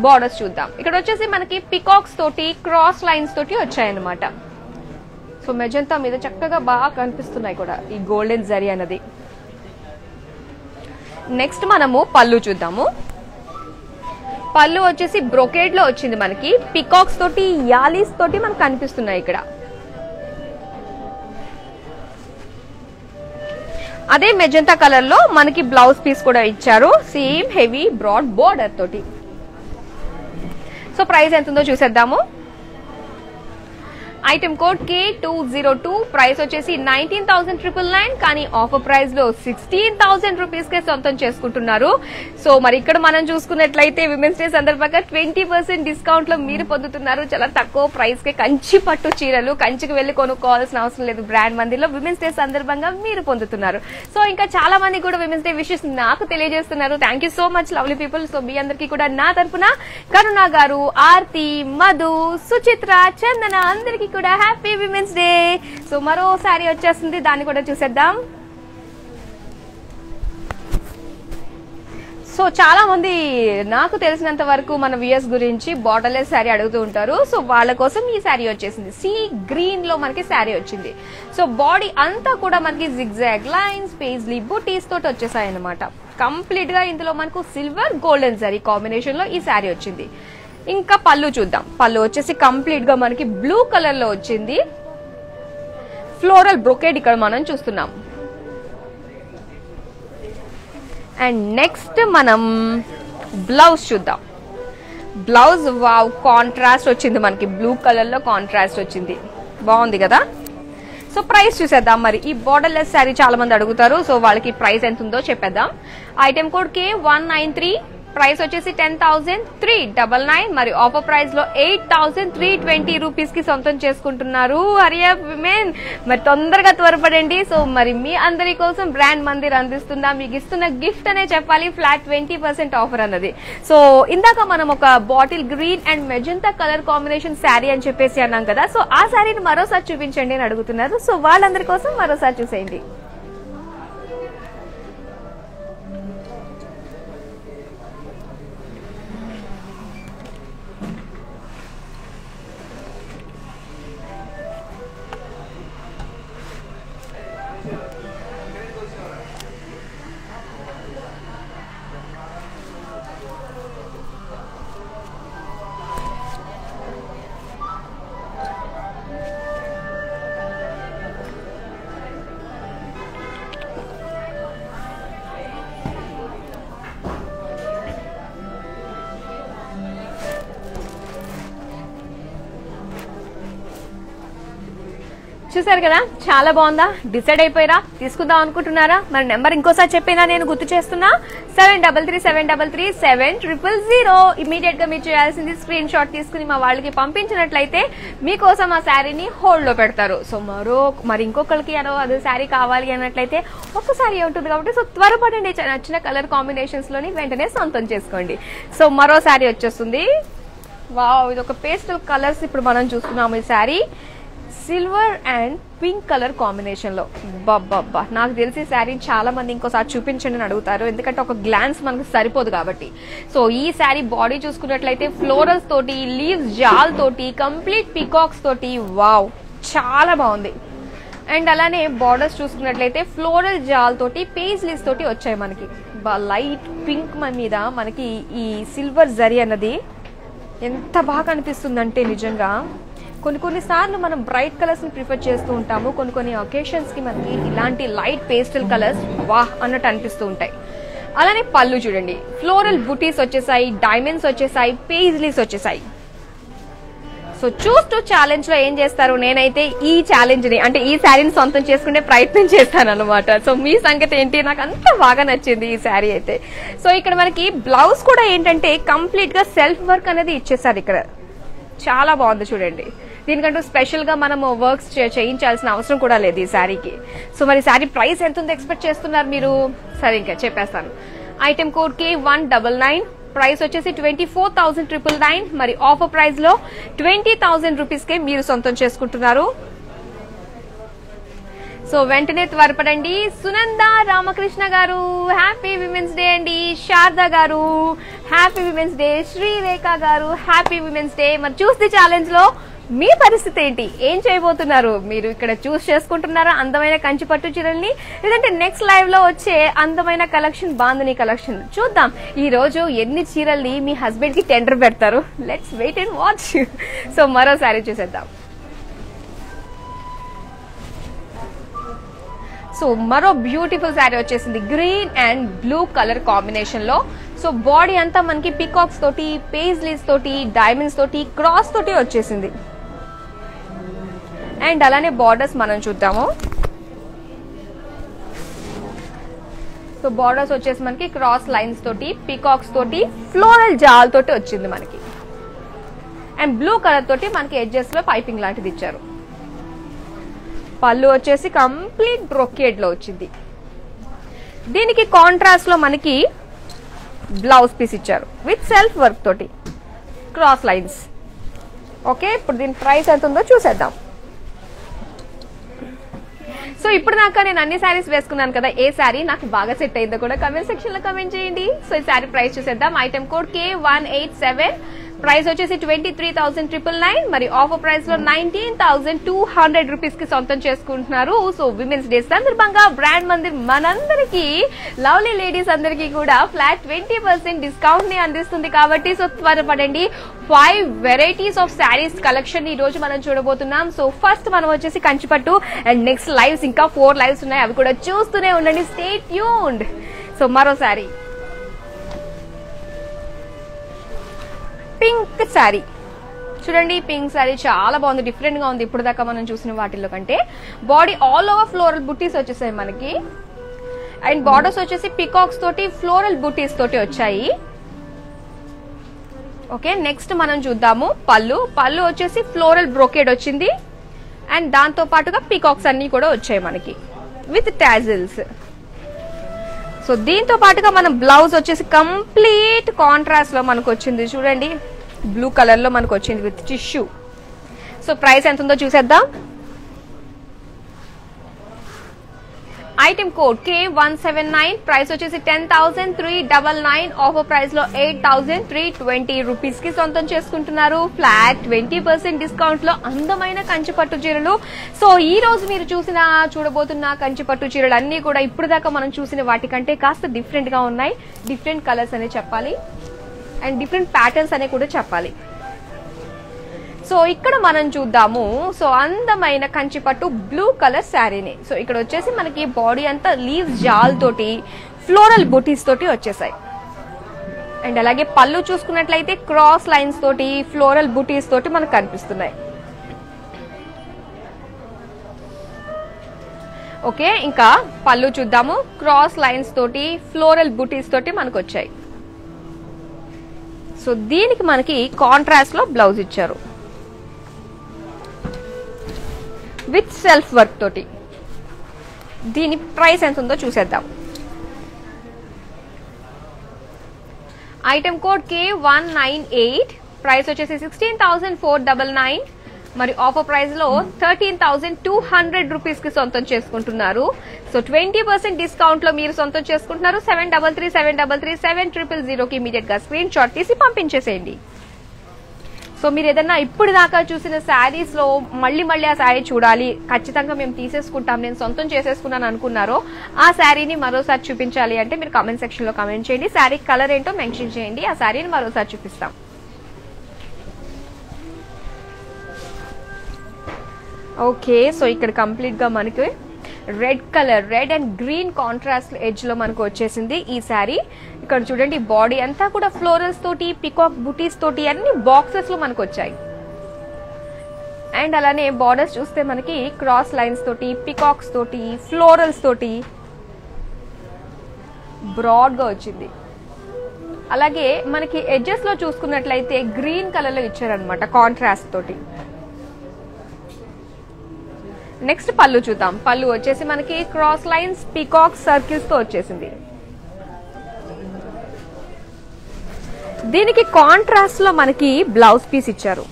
బార్డర్స్ చూద్దాం. ఇక్కడ వచ్చేసి మనకి పికాక్స్ తోటి క్రాస్ లైన్స్ తోటి వచ్చాయన్నమాట. సో మెజంతా మీద చక్కగా బాగా కనిపిస్తున్నాయి కూడా ఈ గోల్డెన్ జరీ అన్నది. నెక్స్ట్ మనము పళ్ళు చూద్దాము. పళ్ళు వచ్చేసి బ్రొకేడ్లో వచ్చింది మనకి. పికాక్స్ తోటి యాలీస్ తోటి మనకు కనిపిస్తున్నాయి ఇక్కడ. అదే మెజంతా కలర్లో మనకి బ్లౌజ్ పీస్ కూడా ఇచ్చారు. సేమ్ హెవీ బ్రాడ్ బోర్డర్ తోటి. సో ప్రైస్ ఎంత ఉందో చూసేద్దాము. Item code K two zero two price వచ్చేసి నైన్టీన్ థౌసండ్ ట్రిపుల్ నైన్ కానీ ఆఫర్ ప్రైస్లో సిక్స్టీన్ థౌసండ్ రూపీస్ కే సొంతం చేసుకుంటున్నారు. సో మరి ఇక్కడ మనం చూసుకున్నట్లయితే విమెన్స్ డే సందర్భంగా ట్వంటీ పర్సెంట్ డిస్కౌంట్లో మీరు పొందుతున్నారు. చాలా తక్కువ ప్రైస్ కే కంచి పట్టు చీరలు కంచికి వెళ్ళి కొనుక్కోవాల్సిన అవసరం లేదు. బ్రాండ్ మందిలో విమెన్స్ డే సందర్భంగా మీరు పొందుతున్నారు. సో ఇంకా చాలా మంది కూడా విమెన్స్ డే విషెస్ నాకు తెలియజేస్తున్నారు. Thank you so much lovely people so మీ అందరికీ కూడా నా తరపున కరుణ గారు ఆర్తి మధు సుచిత్ర చందన అందరికీ కూడా హ్యాపీ విమెన్స్ డే సో మరో సారీ వచ్చేస్తుంది. దాన్ని కూడా చూసేద్దాం. సో చాలా మంది నాకు తెలిసినంత వరకు మన విఎస్ గురించి బార్డర్లెస్ శారీ అడుగుతూ ఉంటారు. సో వాళ్ళ కోసం ఈ శారీ వచ్చేసింది. సీ గ్రీన్లో మనకి శారీ వచ్చింది. సో బాడీ అంతా కూడా మనకి జిగ్జాగ్ లైన్స్ పేజ్లీ బుటీస్ తోటి వచ్చేసాయి అనమాట కంప్లీట్గా ఇందులో మనకు సిల్వర్ గోల్డెన్ శారీ కాంబినేషన్లో ఈ శారీ వచ్చింది. ఇంకా పళ్ళు చూద్దాం. పళ్ళు వచ్చేసి కంప్లీట్గా మనకి బ్లూ కలర్లో వచ్చింది. ఫ్లోరల్ బ్రొకేడ్ ఇక్కడ మనం చూస్తున్నాం. అండ్ నెక్స్ట్ మనం బ్లౌజ్ చూద్దాం. బ్లౌజ్ వావ్ కాంట్రాస్ట్ వచ్చింది మనకి. బ్లూ కలర్లో కాంట్రాస్ట్ వచ్చింది. బాగుంది కదా? సో ప్రైస్ చూసేద్దాం. మరి ఈ బోర్డర్లెస్ శారీ చాలా మంది అడుగుతారు. సో వాళ్ళకి ప్రైస్ ఎంత ఉందో చెప్పేద్దాం. Item code K one nine three price వచ్చేసి ten thousand three double nine మరి ఆఫర్ ప్రైస్లో ఎయిట్ థౌసండ్ త్రీ ట్వంటీ రూపీస్కి సొంతం చేసుకుంటున్నారు. హరియా విమెన్. మరి తొందరగా త్వరపడండి. సో మరి మీ అందరి కోసం బ్రాండ్ మందిర్ అందిస్తుందా? మీకు ఇస్తున్న గిఫ్ట్ అనే చెప్పాలి. ఫ్లాట్ ట్వంటీ పర్సెంట్ ఆఫర్ అన్నది. సో ఇందాక మనం ఒక bottle green and magenta colour combination sari అని చెప్పేసి అన్నాం కదా. సో ఆ శారీని మరోసారి చూపించండి అని అడుగుతున్నారు. సో వాళ్ళందరి కోసం మరోసారి చూసేయండి. చూసారు కదా? చాలా బాగుందా? డిసైడ్ అయిపోయారా? తీసుకుందాం అనుకుంటున్నారా? మరి నెంబర్ ఇంకోసారి చెప్పినా నేను గుర్తు చేస్తున్నా? Seven double three seven double three seven triple zero. ఇమీడియట్గా మీరు చేయాల్సింది స్క్రీన్ షాట్ తీసుకుని మా వాళ్ళకి పంపించినట్లయితే మీకోసం ఆ శారీని హోల్డ్లో పెడతారు. సో మరో మరి ఇంకొకరికి ఎవరో అదే శారీ కావాలి అన్నట్లయితే ఒక్కసారి ఉంటుంది కాబట్టి సో త్వరపడండి. నచ్చిన కలర్ కాంబినేషన్స్లోని వెంటనే సొంతం చేసుకోండి. సో మరో శారీ వచ్చేస్తుంది. వావ్ ఇది ఒక పేస్టల్ కలర్స్ ఇప్పుడు మనం చూస్తున్నాము ఈ sari. Silver and pink colour కాంబినేషన్లో బాబ్బా నాకు తెలిసి శారీ చాలా మంది ఇంకోసారి చూపించండి అని అడుగుతారు. ఎందుకంటే ఒక గ్లాన్స్ మనకు సరిపోదు కాబట్టి. సో ఈ శారీ బాడీ చూసుకున్నట్లయితే ఫ్లోరల్స్ తోటి లీవ్స్ జాల్ తోటి కంప్లీట్ పికాక్స్ తోటి వావ్. చాలా బాగుంది. అండ్ అలానే బార్డర్స్ చూసుకున్నట్లయితే ఫ్లోరల్ జాల్ తోటి పేజ్లీస్ తోటి వచ్చాయి మనకి. లైట్ పింక్ మీద మనకి ఈ సిల్వర్ జరీ అన్నది ఎంత బాగా అనిపిస్తుందంటే నిజంగా. కొన్ని కొన్ని సార్లు మనం బ్రైట్ కలర్స్ని ప్రిఫర్ చేస్తూ ఉంటాము. కొన్ని కొన్ని ఒకేషన్స్కి మనకి ఇలాంటి లైట్ పేస్టల్ కలర్స్ వాహ్ అన్నట్టు అనిపిస్తూ ఉంటాయి. అలానే పళ్ళు చూడండి. ఫ్లోరల్ బుటీస్ వచ్చేసాయి డైమండ్స్ వచ్చేసాయి పేజ్లీస్ వచ్చేసాయి. సో చూస్ టు ఛాలెంజ్లో ఏం చేస్తారు? నేనైతే ఈ ఛాలెంజ్ని అంటే ఈ శారీని సొంతం చేసుకునే ప్రయత్నం చేస్తాను అనమాట సో మీ సంగతి ఏంటి? నాకు అంత బాగా నచ్చింది ఈ శారీ అయితే. సో ఇక్కడ మనకి బ్లౌజ్ కూడా ఏంటంటే కంప్లీట్గా సెల్ఫ్ వర్క్ అనేది ఇచ్చేసారు ఇక్కడ. చాలా బాగుంది చూడండి. దీనికంటూ స్పెషల్గా మనము వర్క్స్ చేయించాల్సిన అవసరం కూడా లేదు ఈ శారీకి. సో మరి శారీ ప్రైస్ ఎంత ఉందో ఎక్స్పెక్ట్ చేస్తున్నారు మీరు? సరే ఇంకా చెప్పేస్తాను. Item code K one double nine price వచ్చేసి twenty four thousand triple nine మరి ఆఫర్ ప్రైస్లో ట్వంటీ థౌసండ్ రూపీస్ కే మీరు సొంతం చేసుకుంటున్నారు. సో వెంటనే త్వరపడండి. సునంద రామకృష్ణ గారు హ్యాపీ విమెన్స్ డే అండి. శారద గారు హ్యాపీ విమెన్స్ డే. శ్రీరేఖ గారు హ్యాపీ విమెన్స్ డే. మరి చూస్తే ఛాలెంజ్లో మీ పరిస్థితి ఏంటి? ఏం చేయబోతున్నారు? మీరు ఇక్కడ చూస్ చేసుకుంటున్నారా? అందమైన కంచి పట్టు చీరల్ని? లేదంటే నెక్స్ట్ లైవ్లో వచ్చే అందమైన కలెక్షన్ బాంధని కలెక్షన్ చూద్దాం. ఈ రోజు ఎన్ని చీరల్ని మీ హస్బెండ్కి టెండర్ పెడతారు? Let's wait and watch so మరోసారి చూసేద్దాం. సో మరో బ్యూటిఫుల్ శారీ వచ్చేసింది. గ్రీన్ అండ్ బ్లూ కలర్ కాంబినేషన్లో. సో బాడీ అంతా మనకి పికాక్స్ తోటి పేజ్లీస్ తోటి డైమండ్స్ తోటి క్రాస్ తోటి వచ్చేసింది. అండ్ అలానే బార్డర్స్ మనం చూద్దాము. సో బార్డర్స్ వచ్చేసి మనకి క్రాస్ లైన్స్ తోటి పికాక్స్ తోటి ఫ్లోరల్ జాల్ తోటి వచ్చింది మనకి. అండ్ బ్లూ కలర్ తోటి మనకి ఎడ్జెస్లో పైపింగ్ లాంటిది ఇచ్చారు. పళ్ళు వచ్చేసి కంప్లీట్ బ్రొకేడ్లో వచ్చింది. దీనికి కాంట్రాస్ట్లో మనకి బ్లౌజ్ పీస్ ఇచ్చారు విత్ సెల్ఫ్ వర్క్ తోటి. Cross lines. ఓకే ఇప్పుడు దీని ప్రైస్ ఎంత ఉందో చూసేద్దాం. సో ఇప్పుడు దాకా నేను అన్ని శారీస్ వేసుకున్నాను కదా ఏ శారీ నాకు బాగా సెట్ అయిందో కూడా కమెంట్ సెక్షన్లో కమెంట్ చేయండి. సో ఈ శారీ ప్రైస్ చూసేద్దాం. Item code K one eight seven price వచ్చేసి twenty three thousand triple nine మరి ఆఫర్ ప్రైస్లో నైన్టీన్ థౌసండ్ టూ హండ్రెడ్ రూపీస్కి సొంతం చేసుకుంటున్నారు. సో విమెన్స్ డే సందర్భంగా బ్రాండ్ మందిర్ మనందరికి లవ్లీ లేడీస్ అందరికీ కూడా ఫ్లాట్ ట్వంటీ పర్సెంట్ డిస్కౌంట్ని అందిస్తుంది కాబట్టి సో త్వరపడండి. Five varieties of saris collection ఈ రోజు మనం చూడబోతున్నాం. సో ఫస్ట్ మనం వచ్చేసి కంచిపట్టు అండ్ నెక్స్ట్ లైవ్స్ ఇంకా ఫోర్ లైవ్స్ ఉన్నాయి. అవి కూడా చూస్తూనే ఉండండి. స్టేట్ ట్యూన్డ్ సో మరోసారి పింక్ శారీ. చూడండి పింక్ శారీ చాలా బాగుంది డిఫరెంట్గా ఉంది ఇప్పుడు దాకా మనం చూసిన వాటిల్లో కంటే. Body all over floral buttis వచ్చేసాయి మనకి. అండ్ బార్డర్స్ వచ్చేసి పికాక్స్ తోటి ఫ్లోరల్ బుటీస్ తోటి వచ్చాయి. ఓకే నెక్స్ట్ మనం చూద్దాము పళ్ళు. పళ్ళు వచ్చేసి ఫ్లోరల్ బ్రోకేడ్ వచ్చింది. అండ్ దాంతో పాటుగా పికాక్స్ అన్ని కూడా వచ్చాయి మనకి. విత్ టాజిల్స్ సో దీంతో పాటుగా మనం బ్లౌజ్ వచ్చేసి కంప్లీట్ కాంట్రాస్ట్లో మనకు వచ్చింది చూడండి బ్లూ కలర్లో మనకు వచ్చింది విత్ టిష్యూ సో ప్రైస్ ఎంత ఉందో చూసేద్దాం. Item code K one seven nine price వచ్చేసి ten thousand three double nine offer ప్రైస్లో ఎయిట్ థౌసండ్ త్రీ ట్వంటీ రూపీస్కి సొంతం చేసుకుంటున్నారు. ఫ్లాట్ ట్వంటీ పర్సెంట్ డిస్కౌంట్లో అందమైన కంచిపట్టు చీరలు. సో ఈ రోజు మీరు చూసిన చూడబోతున్న కంచిపట్టు చీరలు అన్ని కూడా ఇప్పుడు దాకా మనం చూసిన వాటికంటే కాస్త డిఫరెంట్గా ఉన్నాయి. డిఫరెంట్ కలర్స్ అనే చెప్పాలి. అండ్ డిఫరెంట్ ప్యాటర్న్స్ అనే కూడా చెప్పాలి. సో ఇక్కడ మనం చూద్దాము. సో అందమైన కంచిపట్టు బ్లూ కలర్ శారీని. సో ఇక్కడ వచ్చేసి మనకి బాడీ అంతా లీవ్స్ జాల్ తోటి ఫ్లోరల్ బుటీస్ తోటి వచ్చేసాయి. అండ్ అలాగే పళ్ళు చూసుకున్నట్లయితే క్రాస్ లైన్స్ తోటి ఫ్లోరల్ బుటీస్ తోటి మనకు కనిపిస్తున్నాయి. ఓకే ఇంకా పళ్ళు చూద్దాము. క్రాస్ లైన్స్ తోటి ఫ్లోరల్ బుటీస్ తోటి మనకు వచ్చాయి. సో దీనికి మనకి కాంట్రాస్ట్లో బ్లౌజ్ ఇచ్చారు. విత్ సెల్ఫ్ వర్క్ తోటి. దీని ప్రైస్ ఎంత ఉందో చూసేద్దాం. Item code K one nine eight. Price వచ్చేసి sixteen thousand four double nine. మరి ఆఫర్ ప్రైస్లో థర్టీన్ థౌసండ్ టూ హండ్రెడ్ రూపీస్కి సొంతం చేసుకుంటున్నారు. సో ట్వంటీ పర్సెంట్ డిస్కౌంట్లో మీరు సొంతం చేసుకుంటున్నారు. Seven double three seven double three seven triple జీరోకి ఇమీడియట్గా స్క్రీన్ షాట్ తీసి పంపించేసేయండి. సో మీరు ఏదన్నా ఇప్పుడు దాకా చూసిన శారీస్లో మళ్ళీ మళ్ళీ ఆ శారీ చూడాలి. ఖచ్చితంగా మేము తీసేసుకుంటాం. నేను సొంతం చేసేసుకున్నాను అనుకున్నారో ఆ శారీని మరోసారి చూపించాలి అంటే మీరు కామెంట్ సెక్షన్లో కామెంట్ చేయండి. శారీ కలర్ ఏంటో మెన్షన్ చేయండి. ఆ శారీని మరోసారి చూపిస్తాం. ఓకే సో ఇక్కడ కంప్లీట్గా మనకి red colour red and green contrast ఎడ్జ్లో మనకు వచ్చేసింది ఈ శారీ. ఇక్కడ చూడండి బాడీ అంతా కూడా ఫ్లోరల్స్ తోటి పికాక్ బుటీస్ తోటి అన్ని బాక్సెస్లో మనకు వచ్చాయి. అండ్ అలానే బార్డర్స్ చూస్తే మనకి క్రాస్ లైన్స్ తోటి పికాక్స్ తోటి ఫ్లోరల్స్ తోటి బ్రాడ్గా వచ్చింది. అలాగే మనకి ఎడ్జెస్లో చూసుకున్నట్లయితే గ్రీన్ కలర్లో ఇచ్చారనమాట కాంట్రాస్ట్ తోటి. నెక్స్ట్ పళ్ళు చూద్దాం. పళ్ళు వచ్చేసి మనకి క్రాస్ లైన్స్ పికాక్ సర్కిల్స్తో వచ్చేసింది. దీనికి కాంట్రాస్ట్లో మనకి బ్లౌజ్ పీస్ ఇచ్చారు.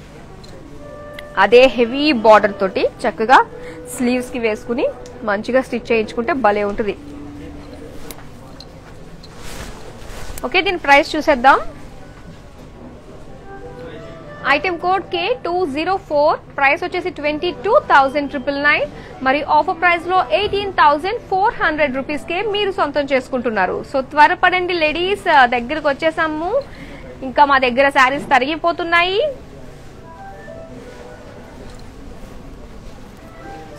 అదే హెవీ బార్డర్ తోటి చక్కగా స్లీవ్స్కి వేసుకుని మంచిగా స్టిచ్ చేయించుకుంటే భలే ఉంటుంది. ఓకే దీని ప్రైస్ చూసేద్దాం. Item code K two zero four price వచ్చేసి twenty two thousand triple nine మరి ఆఫర్ ప్రైస్లో eighteen thousand four hundred rupees కే మీరు సొంతం చేసుకుంటున్నారు. సో త్వరపడండి లేడీస్ దగ్గరకు వచ్చేసాము. ఇంకా మా దగ్గర శారీస్ తరిగిపోతున్నాయి.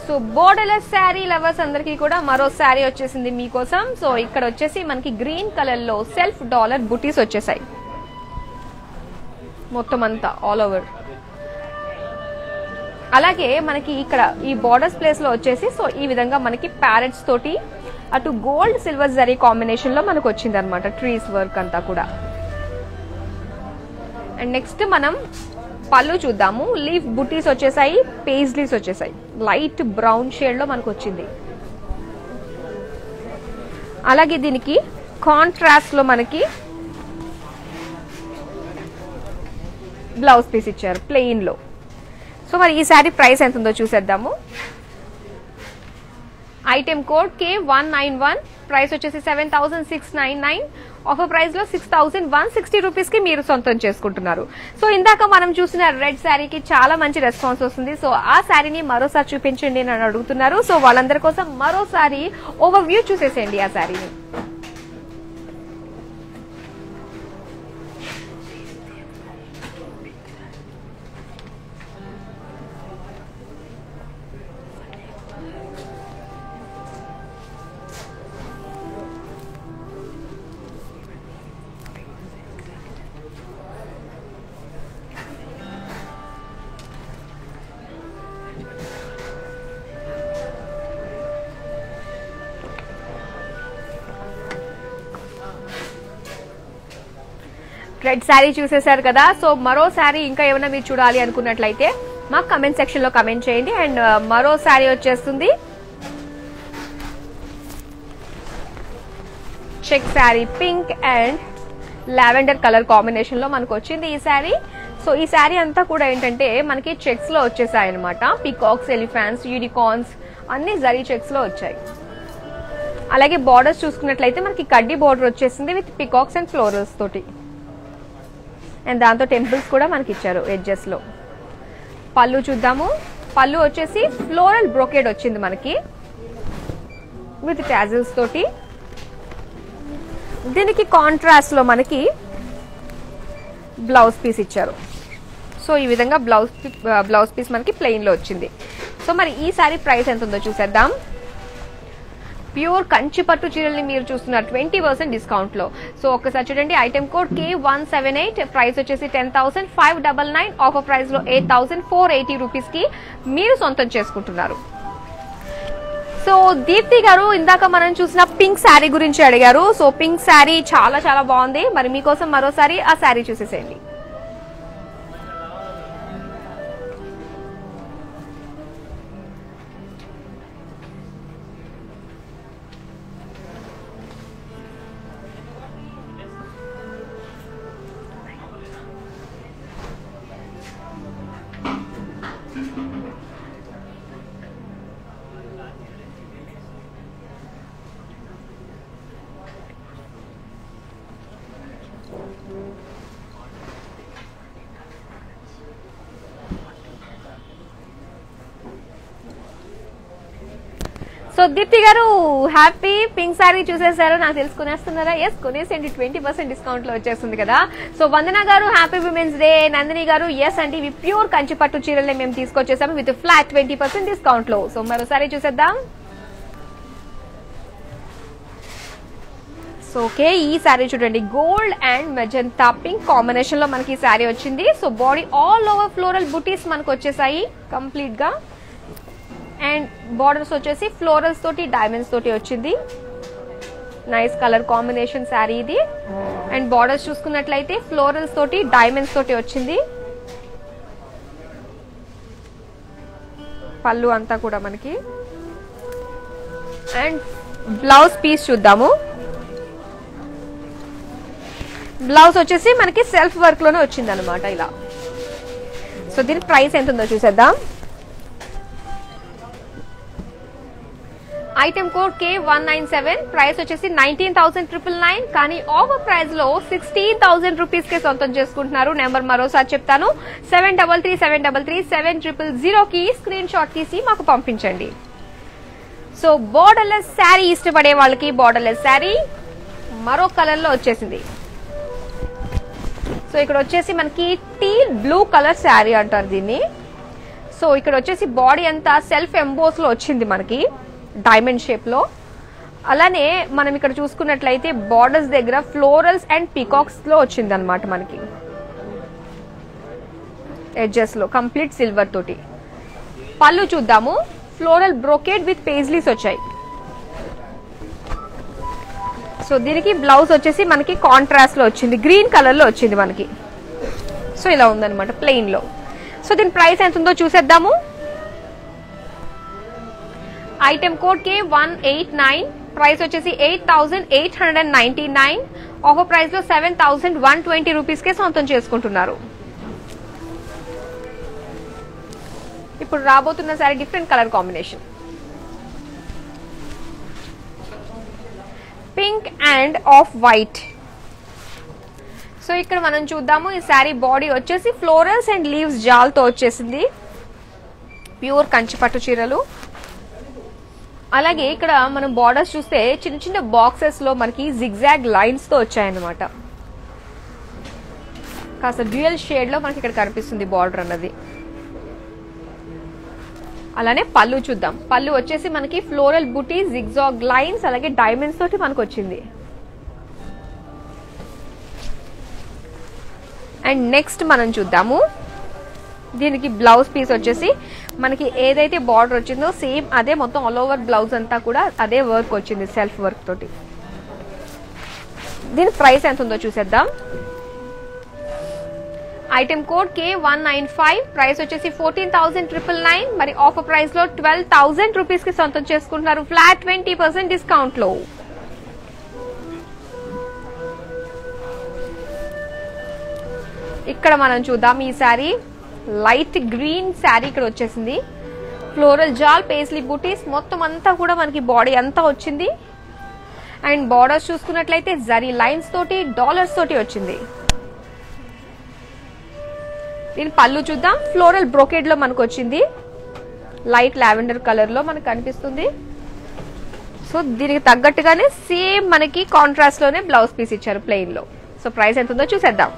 సో బోర్డర్లెస్ శారీ లవర్స్ అందరికీ కూడా మరో శారీ వచ్చేసింది మీకోసం. సో ఇక్కడ వచ్చేసి మనకి గ్రీన్ కలర్లో సెల్ఫ్ డాలర్ బుటీస్ వచ్చేసాయి. మొత్తం అంతా ఆల్ ఓవర్ అలాగే మనకి ఇక్కడ ఈ బార్డర్స్ ప్లేస్లో వచ్చేసి సో ఈ విధంగా మనకి ప్యారెట్స్ తోటి అటు గోల్డ్ సిల్వర్ జరీ కాంబినేషన్లో మనకు వచ్చింది అనమాట ట్రీస్ వర్క్ అంతా కూడా. అండ్ నెక్స్ట్ మనం పళ్ళు చూద్దాము. లీఫ్ బుటీస్ వచ్చేసాయి పేజ్లీస్ వచ్చేసాయి. లైట్ బ్రౌన్ షేడ్లో మనకు వచ్చింది. అలాగే దీనికి కాంట్రాస్ట్లో మనకి బ్లౌజ్ పీస్ ఇచ్చారు ప్లెయిన్లో సో మరి ఈ శారీ ప్రైస్ ఎంత ఉందో చూసేద్దాము. Item code K one nine one price వచ్చేసి seven thousand six nine nine offer ప్రైస్లో సిక్స్ థౌసండ్ వన్ సిక్స్టీ రూపీస్కి మీరు సొంతం చేసుకుంటున్నారు. సో ఇందాక మనం చూసిన రెడ్ శారీకి చాలా మంచి రెస్పాన్స్ వస్తుంది. సో ఆ శారీని మరోసారి చూపించండి అని అడుగుతున్నారు. సో వాళ్ళందరి కోసం మరోసారి ఓవర్ వ్యూ చూసేసేయండి ఆ శారీని. రెడ్ శారీ చూసేశారు కదా. సో మరో శారీ ఇంకా ఏమైనా మీరు చూడాలి అనుకున్నట్లయితే మాకు కమెంట్ సెక్షన్లో కమెంట్ చేయండి. అండ్ మరో శారీ వచ్చేస్తుంది. Check sari pink and lavender colour కాంబినేషన్లో మనకు వచ్చింది ఈ శారీ. సో ఈ శారీ అంతా కూడా ఏంటంటే మనకి చెక్స్లో వచ్చేసాయి అనమాట పికాక్స్ ఎలిఫాన్స్ యూనికార్న్స్ అన్ని జరీ చెక్స్లో వచ్చాయి. అలాగే బార్డర్స్ చూసుకున్నట్లయితే మనకి కడ్డీ బార్డర్ వచ్చేసింది విత్ పికాక్స్ అండ్ ఫ్లోరల్స్ తోటి. అండ్ దాంతో టెంపుల్స్ కూడా మనకి ఇచ్చారు ఎడ్జెస్లో. పళ్ళు చూద్దాము. పళ్ళు వచ్చేసి ఫ్లోరల్ బ్రోకేడ్ వచ్చింది మనకి. విత్ ట్యాజిల్స్ తోటి. దీనికి కాంట్రాస్ట్లో మనకి బ్లౌజ్ పీస్ ఇచ్చారు. సో ఈ విధంగా బ్లౌజ్ బ్లౌజ్ పీస్ మనకి ప్లెయిన్లో వచ్చింది. సో మరి ఈ సారీ ప్రైస్ ఎంత ఉందో చూసేద్దాం. ప్యూర్ కంచి పట్టు చీరల్ని మీరు చూస్తున్నారు. ట్వంటీ పర్సెంట్ డిస్కౌంట్లో. సో ఒకసారి చూడండి item code K one seven eight price వచ్చేసి ten thousand five double nine offer ప్రైస్లో ఎయిట్ థౌసండ్ ఫోర్ ఎయిటీ రూపీస్కి మీరు సొంతం చేసుకుంటున్నారు. సో దీప్తి గారు ఇందాక మనం చూసిన పింక్ శారీ గురించి అడిగారు. సో పింక్ శారీ చాలా చాలా బాగుంది. మరి మీకోసం మరోసారి ఆ శారీ చూసేసేయండి. సో దీప్తి గారు హ్యాపీ పింక్ సారీ చూసేసారు నాకు తెలిసి కొనేస్తున్నారా ఎస్ కొనేసండి ట్వంటీ పర్సెంట్ డిస్కౌంట్లో వచ్చేస్తుంది కదా. సో వందన గారు హ్యాపీ విమెన్స్ డే. నందిని గారు ఎస్ అండి. ఇవి ప్యూర్ కంచి పట్టు చీరలే మేము తీసుకొచ్చేసాము విత్ ఫ్లాట్ ట్వంటీ పర్సెంట్ డిస్కౌంట్లో సో మరోసారి చూసేద్దాం. సో ఓకే ఈ శారీ చూడండి. గోల్డ్ అండ్ మెజంతా పింక్ కాంబినేషన్లో మనకి ఈ శారీ వచ్చింది. So body all over floral butis మనకు వచ్చేసాయి. కంప్లీట్గా. అండ్ బార్డర్స్ వచ్చేసి ఫ్లోరల్స్ తోటి డైమండ్స్ తోటి వచ్చింది. నైస్ కలర్ కాంబినేషన్ శారీ ఇది. అండ్ బార్డర్స్ చూసుకున్నట్లయితే ఫ్లోరల్స్ తోటి డైమండ్స్ తోటి వచ్చింది. పళ్ళు అంతా కూడా మనకి. అండ్ బ్లౌజ్ పీస్ చూద్దాము. బ్లౌజ్ వచ్చేసి మనకి సెల్ఫ్ వర్క్లోనే వచ్చింది అనమాట ఇలా. సో దీని ప్రైస్ ఎంత ఉందో చూసేద్దాం. Item code K one nine seven price వచ్చేసి నైన్టీన్ థౌసండ్ ట్రిపుల్ నైన్ కానీ ఆఫర్ ప్రైస్లో సిక్స్టీన్ థౌసండ్ రూపీస్ కే సొంతం చేసుకుంటున్నారు. నెంబర్ మరోసారి చెప్తాను. Seven double three seven double three seven triple zero కి స్క్రీన్ షాట్ తీసి మాకు పంపించండి. సో బోర్డర్లెస్ శారీ ఇష్టపడే వాళ్ళకి బోర్డర్లెస్ శారీ మరో కలర్లో వచ్చేసింది. సో ఇక్కడ వచ్చేసి మనకి టీ బ్లూ కలర్ శారీ అంటారు దీన్ని. సో ఇక్కడ వచ్చేసి బాడీ అంతా సెల్ఫ్ ఎంబోస్లో వచ్చింది మనకి. డైమండ్ షేప్లో. అలానే మనం ఇక్కడ చూసుకున్నట్లయితే బార్డర్స్ దగ్గర ఫ్లోరల్స్ అండ్ పికాక్స్లో వచ్చింది అనమాట మనకి ఎడ్జెస్లో కంప్లీట్ సిల్వర్ తోటి. పళ్ళు చూద్దాము. ఫ్లోరల్ బ్రోకేడ్ విత్ పేజ్లీస్ వచ్చాయి. సో దీనికి బ్లౌజ్ వచ్చేసి మనకి కాంట్రాస్ట్లో వచ్చింది. గ్రీన్ కలర్లో వచ్చింది మనకి. సో ఇలా ఉందన్నమాట ప్లెయిన్లో. సో దీని ప్రైస్ ఎంత ఉందో చూసేద్దాము. Item code K one eight nine price వచ్చేసి eight thousand eight hundred and ninety nine ఒక ప్రైస్లో seven thousand one twenty rupees కే సొంతం చేసుకుంటున్నారు. ఇప్పుడు రాబోతున్న sari different colour combination pink and off white so ఇక్కడ మనం చూద్దాము ఈ శారీ బాడీ వచ్చేసి ఫ్లోరల్స్ అండ్ లీవ్స్ జాల్తో వచ్చేసింది. ప్యూర్ కంచిపట్టు చీరలు. అలాగే ఇక్కడ మనం బార్డర్స్ చూస్తే చిన్న చిన్న బాక్సెస్లో మనకి జిగ్జాగ్ లైన్స్తో వచ్చాయన్నమాట. కాస్త డ్యూయల్ షేడ్లో మనకి ఇక్కడ కనిపిస్తుంది బార్డర్ అన్నది. అలానే పళ్ళు చూద్దాం. పళ్ళు వచ్చేసి మనకి ఫ్లోరల్ బుటీ జిగ్జాగ్ లైన్స్ అలాగే డైమండ్స్ తోటి మనకు వచ్చింది. అండ్ నెక్స్ట్ మనం చూద్దాము. దీనికి బ్లౌజ్ పీస్ వచ్చేసి మనకి ఏదైతే బార్డర్ వచ్చిందో సేమ్ అదే మొత్తం ఆల్ ఓవర్ బ్లౌజ్ అంతా కూడా అదే వర్క్ వచ్చింది సెల్ఫ్ వర్క్ తోటి. దీని ప్రైస్ ఎంత ఉందో చూసేద్దాం. Item code K one nine five price వచ్చేసి ఫోర్టీన్ థౌసండ్ ట్రిపుల్ నైన్ మరి ఆఫర్ ప్రైస్లో ట్వెల్వ్ థౌసండ్ రూపీస్కి సొంతం చేసుకుంటున్నారు. ఫ్లాట్ ట్వంటీ పర్సెంట్ డిస్కౌంట్లో. ఇక్కడ మనం చూద్దాం ఈ శారీ లైట్ గ్రీన్ శారీ ఇక్కడ వచ్చేసింది. ఫ్లోరల్ జాల్ పేస్లీ బూటీస్ మొత్తం అంతా కూడా మనకి బాడీ అంతా వచ్చింది. అండ్ బార్డర్స్ చూసుకున్నట్లయితే జరీ లైన్స్ తోటి డాలర్స్ తోటి వచ్చింది. దీని పళ్ళు చూద్దాం. ఫ్లోరల్ బ్రోకెడ్లో మనకు వచ్చింది. లైట్ లావెండర్ కలర్లో మనకు కనిపిస్తుంది. సో దీనికి తగ్గట్టుగానే సేమ్ మనకి కాంట్రాస్ట్లోనే బ్లౌజ్ పీస్ ఇచ్చారు ప్లెయిన్లో సో ప్రైస్ ఎంత ఉందో చూసేద్దాం.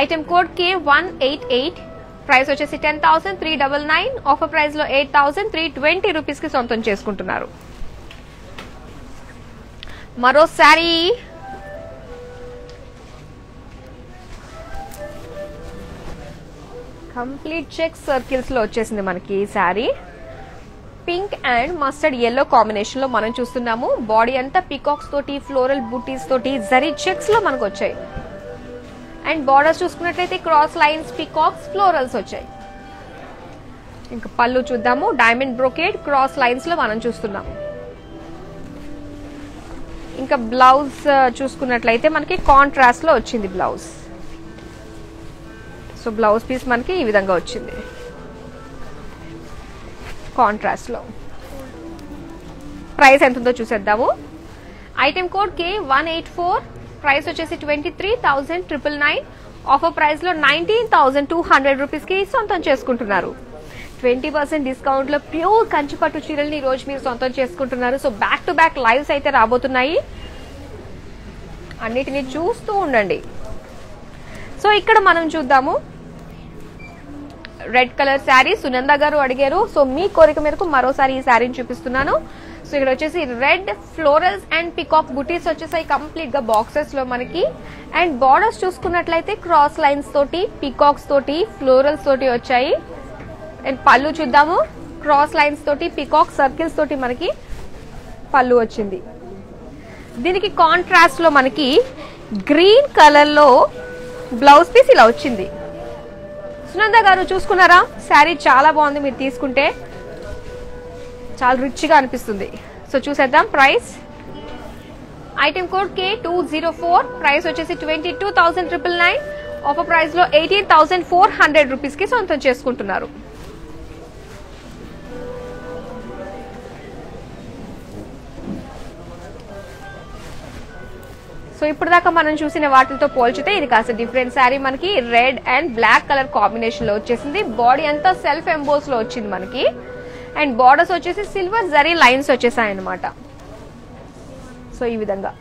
Item code K one eight eight price వచ్చేసి ten thousand three double nine offer ప్రైస్లో ఎయిట్ థౌసండ్ త్రీ ట్వంటీ రూపీస్కి సొంతం చేసుకుంటున్నారు. మరో శారీ. కంప్లీట్ చెక్ సర్కిల్స్లో వచ్చేసింది మనకి ఈ sari. Pink and mustard yellow కాంబినేషన్లో మనం చూస్తున్నాము. బాడీ అంతా పికాక్స్ తోటి ఫ్లోరల్ బూటీస్ తోటి జరీ చెక్స్లో మనకు వచ్చాయి. అండ్ బార్డర్స్ చూసుకున్నట్లయితే క్రాస్ లైన్స్ పికాక్స్ ఫ్లోరల్స్ వచ్చాయి. ఇంకా పళ్ళు చూద్దాము. డైమండ్ బ్రోకేడ్ క్రాస్ లైన్స్లో మనం చూస్తున్నాం. ఇంకా బ్లౌజ్ చూసుకున్నట్లయితే మనకి కాంట్రాస్ట్లో వచ్చింది బ్లౌజ్. సో బ్లౌజ్ పీస్ మనకి ఈ విధంగా వచ్చింది. కాంట్రాస్ట్లో. ప్రైస్ ఎంత ఉందో చూసేద్దాము. Item code K one eight four price వచ్చేసి twenty three thousand triple nine offer ప్రైస్లో నైన్టీన్ థౌసండ్ టూ హండ్రెడ్ రూపీస్కి సొంతం చేసుకుంటున్నారు. ట్వంటీ పర్సెంట్ డిస్కౌంట్లో ప్యూర్ కంచిపట్టు చీరల్ని ఈ రోజు మీరు సొంతం చేసుకుంటున్నారు. So back to back lives అయితే రాబోతున్నాయి. అన్నిటిని చూస్తూ ఉండండి. సో ఇక్కడ మనం చూద్దాము. రెడ్ కలర్ శారీ సునంద గారు అడిగారు. సో మీ కోరిక మేరకు మరోసారి ఈ శారీని చూపిస్తున్నాను. సో ఇక్కడ వచ్చేసి రెడ్ ఫ్లోరల్స్ అండ్ పికాక్ బుటీస్ వచ్చేసాయి కంప్లీట్గా బాక్సెస్లో మనకి. అండ్ బార్డర్స్ చూసుకున్నట్లయితే క్రాస్ లైన్స్ తోటి పికాక్స్ తోటి ఫ్లోరల్స్ తోటి వచ్చాయి. అండ్ పళ్ళు చూద్దాము. క్రాస్ లైన్స్ తోటి పికాక్ సర్కిల్స్ తోటి మనకి పళ్ళు వచ్చింది. దీనికి కాంట్రాస్ట్లో మనకి గ్రీన్ కలర్లో బ్లౌజ్ పీస్ ఇలా వచ్చింది. సునంద గారు చూసుకున్నారా? శారీ చాలా బాగుంది మీరు తీసుకుంటే. చాలా రిచ్గా అనిపిస్తుంది. సో చూసేద్దాం. Price item code K two zero four price వచ్చేసి twenty two thousand triple nine ఒక ప్రైస్లో ఎయిటీన్ థౌసండ్ ఫోర్ హండ్రెడ్ రూపీస్కి సొంతం చేసుకుంటున్నారు. సో ఇప్పుడు దాకా మనం చూసిన వాటితో పోల్చితే ఇది కాస్త డిఫరెంట్ శారీ మనకి. రెడ్ అండ్ బ్లాక్ కలర్ కాంబినేషన్లో వచ్చేసింది. బాడీ అంతా సెల్ఫ్ ఎంబోస్లో వచ్చింది మనకి. అండ్ బార్డర్స్ వచ్చేసి సిల్వర్ జరీ లైన్స్ వచ్చేసాయి అనమాట సో ఈ విధంగా.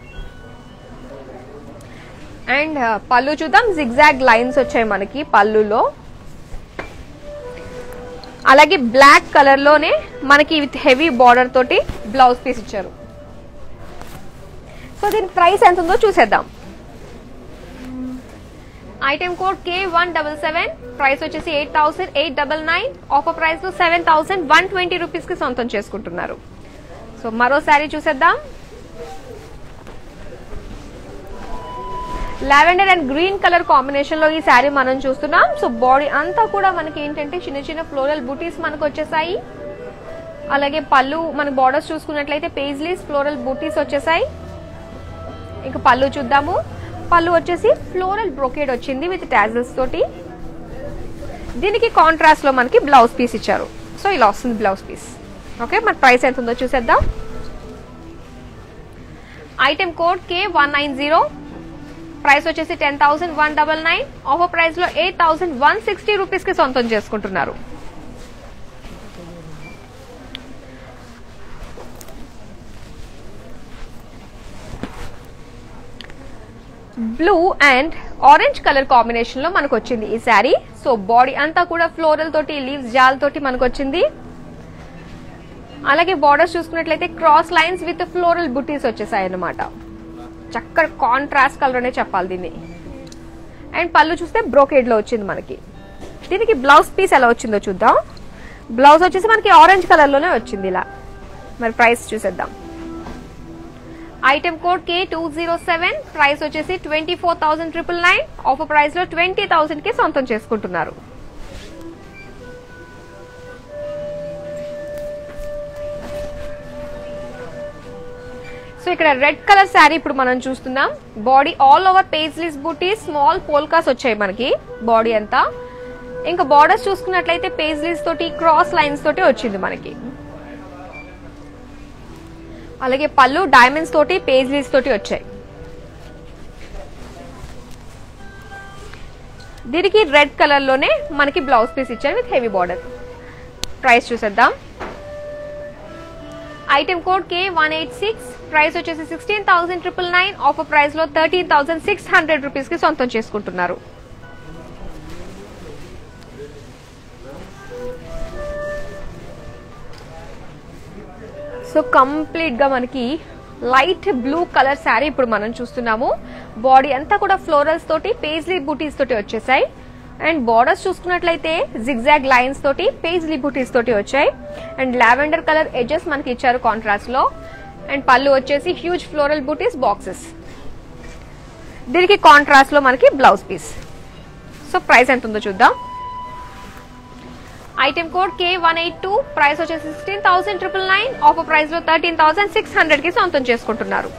అండ్ uh, పళ్ళు చూద్దాం. జిగ్జాగ్ లైన్స్ వచ్చాయి మనకి పళ్ళులో. అలాగే బ్లాక్ కలర్లోనే మనకి విత్ హెవీ బార్డర్ తోటి బ్లౌజ్ పీస్ ఇచ్చారు. సో దీని ప్రైస్ ఎంత ఉందో చూసేద్దాం. Item code K one double seven price వచ్చేసి eight thousand eight double nine offer ప్రైస్లో సెవెన్ థౌసండ్ వన్ ట్వంటీ రూపీస్కి సొంతం చేసుకుంటున్నారు. సో మరో శారీ చూసేద్దాం. లావెండర్ అండ్ గ్రీన్ కలర్ కాంబినేషన్లో ఈ శారీ మనం చూస్తున్నాం. సో బాడీ అంతా కూడా మనకి ఏంటంటే చిన్న చిన్న ఫ్లోరల్ బూటీస్ మనకు వచ్చేసాయి. అలాగే పళ్ళు మన బార్డర్స్ చూసుకున్నట్లయితే పేజ్లీస్ ఫ్లోరల్ బూటీస్ వచ్చేసాయి. ఇంకా పళ్ళు చూద్దాము. పళ్ళు వచ్చేసి ఫ్లోరల్ బ్రోకేడ్ వచ్చింది విత్ టాజల్స్ తోటి. దీనికి కాంట్రాస్ట్లో మనకి బ్లౌజ్ పీస్ ఇచ్చారు. సో ఇలా వస్తుంది బ్లౌజ్ పీస్ ఓకే మన ప్రైస్ ఎంత ఉందో చూసేద్దాం. Item code K one nine zero price వచ్చేసి ten thousand one double nine offer ప్రైస్లో ఎయిట్ థౌసండ్ వన్ సిక్స్టీ రూపీస్కి సొంతం చేసుకుంటున్నారు. బ్లూ అండ్ ఆరెంజ్ కలర్ కాంబినేషన్లో మనకు వచ్చింది ఈ శారీ. సో బాడీ అంతా కూడా ఫ్లోరల్ తోటి లీవ్స్ జాల్ తోటి మనకు వచ్చింది అలాగే బార్డర్స్ చూసుకున్నట్లయితే క్రాస్ లైన్స్ విత్ ఫ్లోరల్ బుటీస్ వచ్చేసాయి అనమాట చక్కటి కాంట్రాస్ట్ కలర్ అనే చెప్పాలి దీన్ని. అండ్ పళ్ళు చూస్తే బ్రోకేడ్లో వచ్చింది మనకి. దీనికి బ్లౌజ్ పీస్ ఎలా వచ్చిందో చూద్దాం. బ్లౌజ్ వచ్చేసి మనకి ఆరెంజ్ కలర్లోనే వచ్చింది ఇలా. మరి ప్రైస్ చూసేద్దాం. Item code K two zero seven price వచ్చేసి twenty four thousand triple nine offer ప్రైస్లో ట్వంటీ థౌసండ్కి సొంతం చేసుకుంటున్నారు. సో ఇక్కడ రెడ్ కలర్ శారీ ఇప్పుడు మనం చూస్తున్నాం. Body all over paisleys buti small polkas వచ్చాయి మనకి. బాడీ అంతా. ఇంకా బార్డర్స్ చూసుకున్నట్లయితే పేజ్లీస్ తోటి క్రాస్ లైన్స్ తోటి వచ్చింది మనకి. అలాగే పళ్ళు డైమండ్స్ తోటి పేజ్లీస్ తోటి వచ్చాయి. దీనికి రెడ్ కలర్లోనే మనకి బ్లౌజ్ పీస్ ఇచ్చారు విత్ హెవీ బార్డర్ ప్రైస్ చూసేద్దాం. Item code K one eight six price వచ్చేసి sixteen thousand triple nine offer ప్రైస్లో థర్టీన్ థౌసండ్ సిక్స్ హండ్రెడ్ రూపీస్కి సొంతం చేసుకుంటున్నారు. సో కంప్లీట్గా మనకి లైట్ బ్లూ కలర్ శారీ ఇప్పుడు మనం చూస్తున్నాము. బాడీ అంతా కూడా ఫ్లోరల్స్ తోటి పేజ్లీ బూటీస్ తోటి వచ్చేసాయి. అండ్ బార్డర్స్ చూసుకున్నట్లయితే జిగ్జాగ్ లైన్స్ తోటి పేజ్లీ బూటీస్ తోటి వచ్చాయి. అండ్ లావెండర్ కలర్ ఎడ్జెస్ మనకి ఇచ్చారు కాంట్రాస్ట్లో. అండ్ పళ్ళు వచ్చేసి హ్యూజ్ ఫ్లోరల్ బూటీస్ బాక్సెస్ దీనికి కాంట్రాస్ట్లో మనకి బ్లౌజ్ పీస్ సో ప్రైస్ ఎంత ఉందో చూద్దాం. Item code K one eight two price వచ్చేసి sixteen thousand triple nine offer ప్రైస్లో థర్టీన్ థౌసండ్ సిక్స్ హండ్రెడ్కి సొంతం చేసుకుంటున్నారు.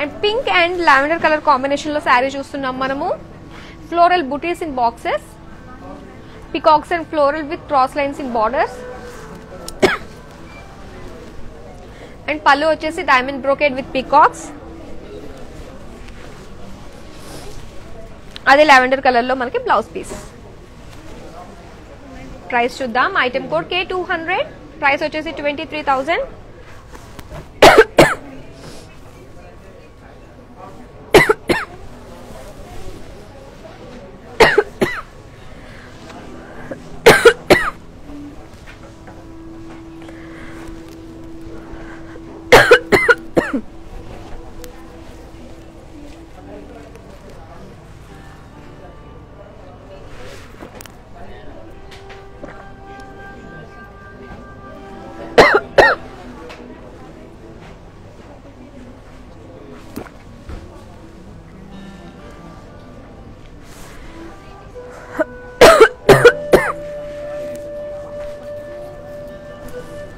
And pink and lavender colour కాంబినేషన్లో శారీ చూస్తున్నాం మనము. Floral butis in boxes peacocks and floral with cross lines in borders and పళ్ళు వచ్చేసి డైమండ్ బ్రోకెడ్ విత్ పికాక్స్ అదే లావెండర్ కలర్లో మనకి బ్లౌజ్ పీస్. ప్రైస్ చూద్దాం. Item code K two hundred price వచ్చేసి twenty three thousand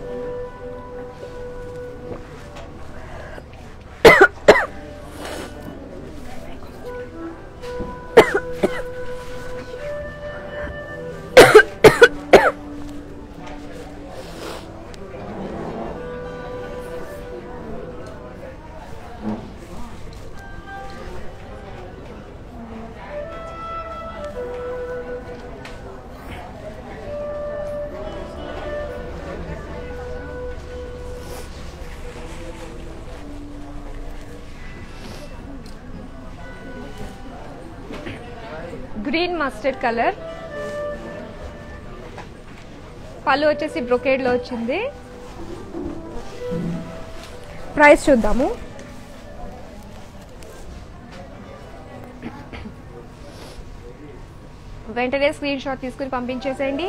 待って。mustard colour పళ్ళు వచ్చేసి బ్రొకేడ్లో వచ్చింది. ప్రైస్ చూద్దాము. వెంటనే స్క్రీన్ షాట్ తీసుకుని పంపించేసేయండి.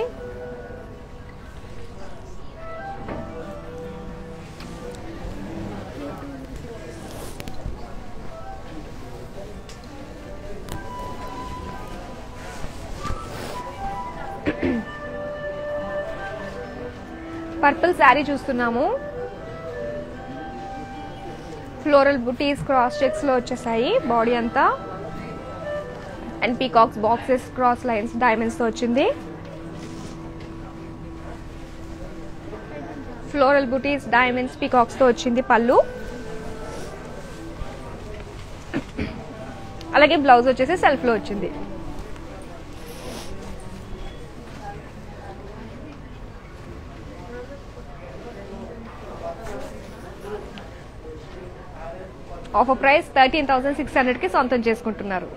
శారీ చూస్తున్నాము. ఫ్లోరల్ బుటీస్ క్రాస్ చెక్స్లో వచ్చేసాయి బాడీ అంతా. And peacocks boxes cross lines డైమండ్స్తో వచ్చింది. ఫ్లోరల్ బుటీస్ డైమండ్స్ పీకాక్స్తో వచ్చింది పళ్ళు. అలాగే బ్లౌజ్ వచ్చేసి సెల్ఫ్లో వచ్చింది. Offer price thirteen thousand six హండ్రెడ్కి సొంతం చేసుకుంటున్నారు.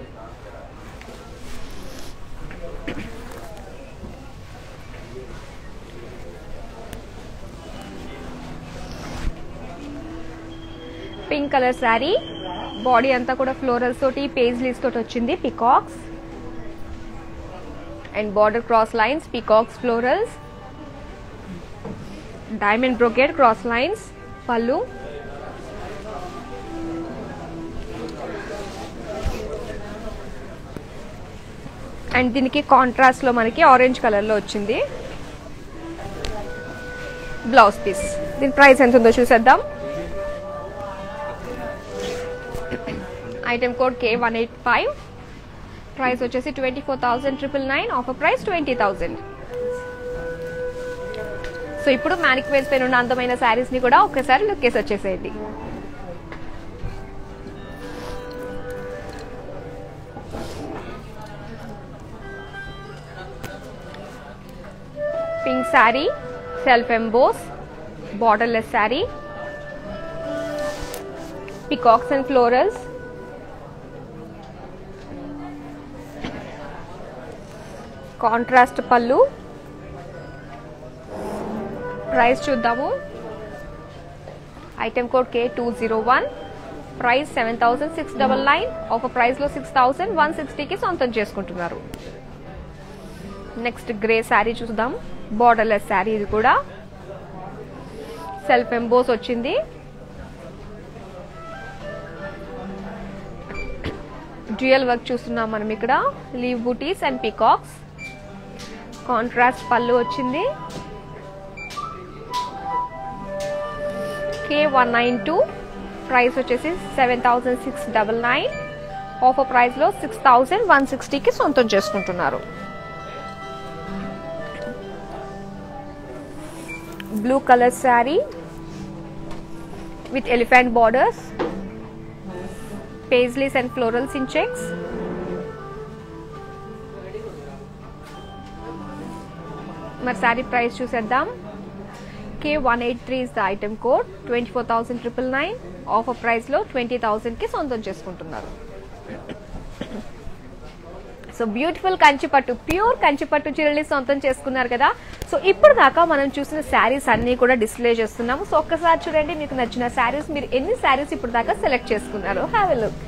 పింక్ కలర్ శారీ బాడీ అంతా కూడా ఫ్లోరల్స్ తోటి పేజ్లీస్ తోటి వచ్చింది peacocks and border cross lines peacocks florals diamond brocade cross lines పళ్ళు అండ్ దీనికి కాంట్రాస్ట్లో మనకి ఆరెంజ్ కలర్లో వచ్చింది. బ్లౌజ్ పీస్ దీని ప్రైస్ ఎంత ఉందో చూసేద్దాం. Item code K one eight five price వచ్చేసి twenty four thousand triple nine offer price twenty thousand so ఇప్పుడు మ్యానిక్వేస్ పైన ఉన్న అందమైన శారీస్ని కూడా ఒకసారి లుక్ వచ్చేసేది వచ్చేసేయండి. Pink sari self emboss borderless sari peacocks and florals contrast పళ్ళు ప్రైస్ చూద్దాము. Item code K two zero one price seven thousand six double nine ఒక ప్రైస్లో సిక్స్ థౌసండ్ వన్ సిక్స్టీకి సొంతం చేసుకుంటున్నారు. నెక్స్ట్ గ్రే శారీ చూద్దాం. బార్డర్లెస్ శారీ ఇది కూడా. సెల్ఫ్ ఎంబోస్ వచ్చింది. డ్యూయల్ వర్క్ చూస్తున్నాం మనం ఇక్కడ. Leaf butis and peacocks contrast పళ్ళు వచ్చింది. K one nine two price వచ్చేసి seven thousand six double nine offer ప్రైస్లో సిక్స్ థౌసండ్ వన్ సిక్స్టీకి సొంతం చేసుకుంటున్నారు. Blue colour sari with elephant borders paisleys and florals in checks మరి శారీ ప్రైస్ చూసేద్దాం. K one eight three is the item code twenty four thousand triple nine offer ప్రైస్లో twenty థౌసండ్కి సొంతం చేసుకుంటున్నారు. సో బ్యూటిఫుల్ కంచిపట్టు ప్యూర్ కంచిపట్టు చీరల్ని సొంతం చేసుకున్నారు కదా. సో ఇప్పుడు దాకా మనం చూసిన శారీస్ అన్ని కూడా డిస్ప్లే చేస్తున్నాము. సో ఒక్కసారి చూడండి మీకు నచ్చిన శారీస్ మీరు ఎన్ని శారీస్ ఇప్పుడు దాకా సెలెక్ట్ చేసుకున్నారు. హ్యావ్ ఎ లుక్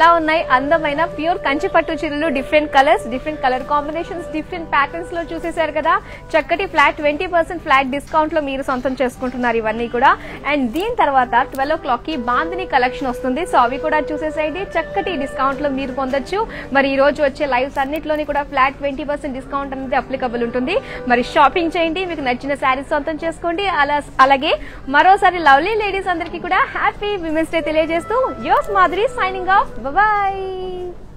ఎలా ఉన్నాయి? అందమైన ప్యూర్ కంచి పట్టు చీరలు different colours different colour combinations different ప్యాటర్న్స్లో చూసేశారు కదా. చక్కటి ఫ్లాట్ ట్వంటీ పర్సెంట్ ఫ్లాట్ డిస్కౌంట్లో మీరు సొంతం చేసుకుంటున్నారు ఇవన్నీ కూడా. అండ్ దీని తర్వాత ట్వెల్వ్ ఓ క్లాక్కి బాందిని కలెక్షన్ వస్తుంది. సో అవి కూడా చూసేసేయండి. చక్కటి డిస్కౌంట్లో మీరు పొందొచ్చు. మరి ఈ రోజు వచ్చే లైవ్స్ అన్నిటిలోని కూడా ఫ్లాట్ ట్వంటీ పర్సెంట్ డిస్కౌంట్ అనేది అప్లికబుల్ ఉంటుంది. మరి షాపింగ్ చేయండి. మీకు నచ్చిన శారీస్ సొంతం చేసుకోండి. అలా అలాగే మరోసారి లవ్లీ లేడీస్ అందరికీ కూడా హ్యాపీ విమెన్స్ డే తెలియజేస్తూ యోస్ మాధురి సైనింగ్ ఆఫ్ Bye-bye!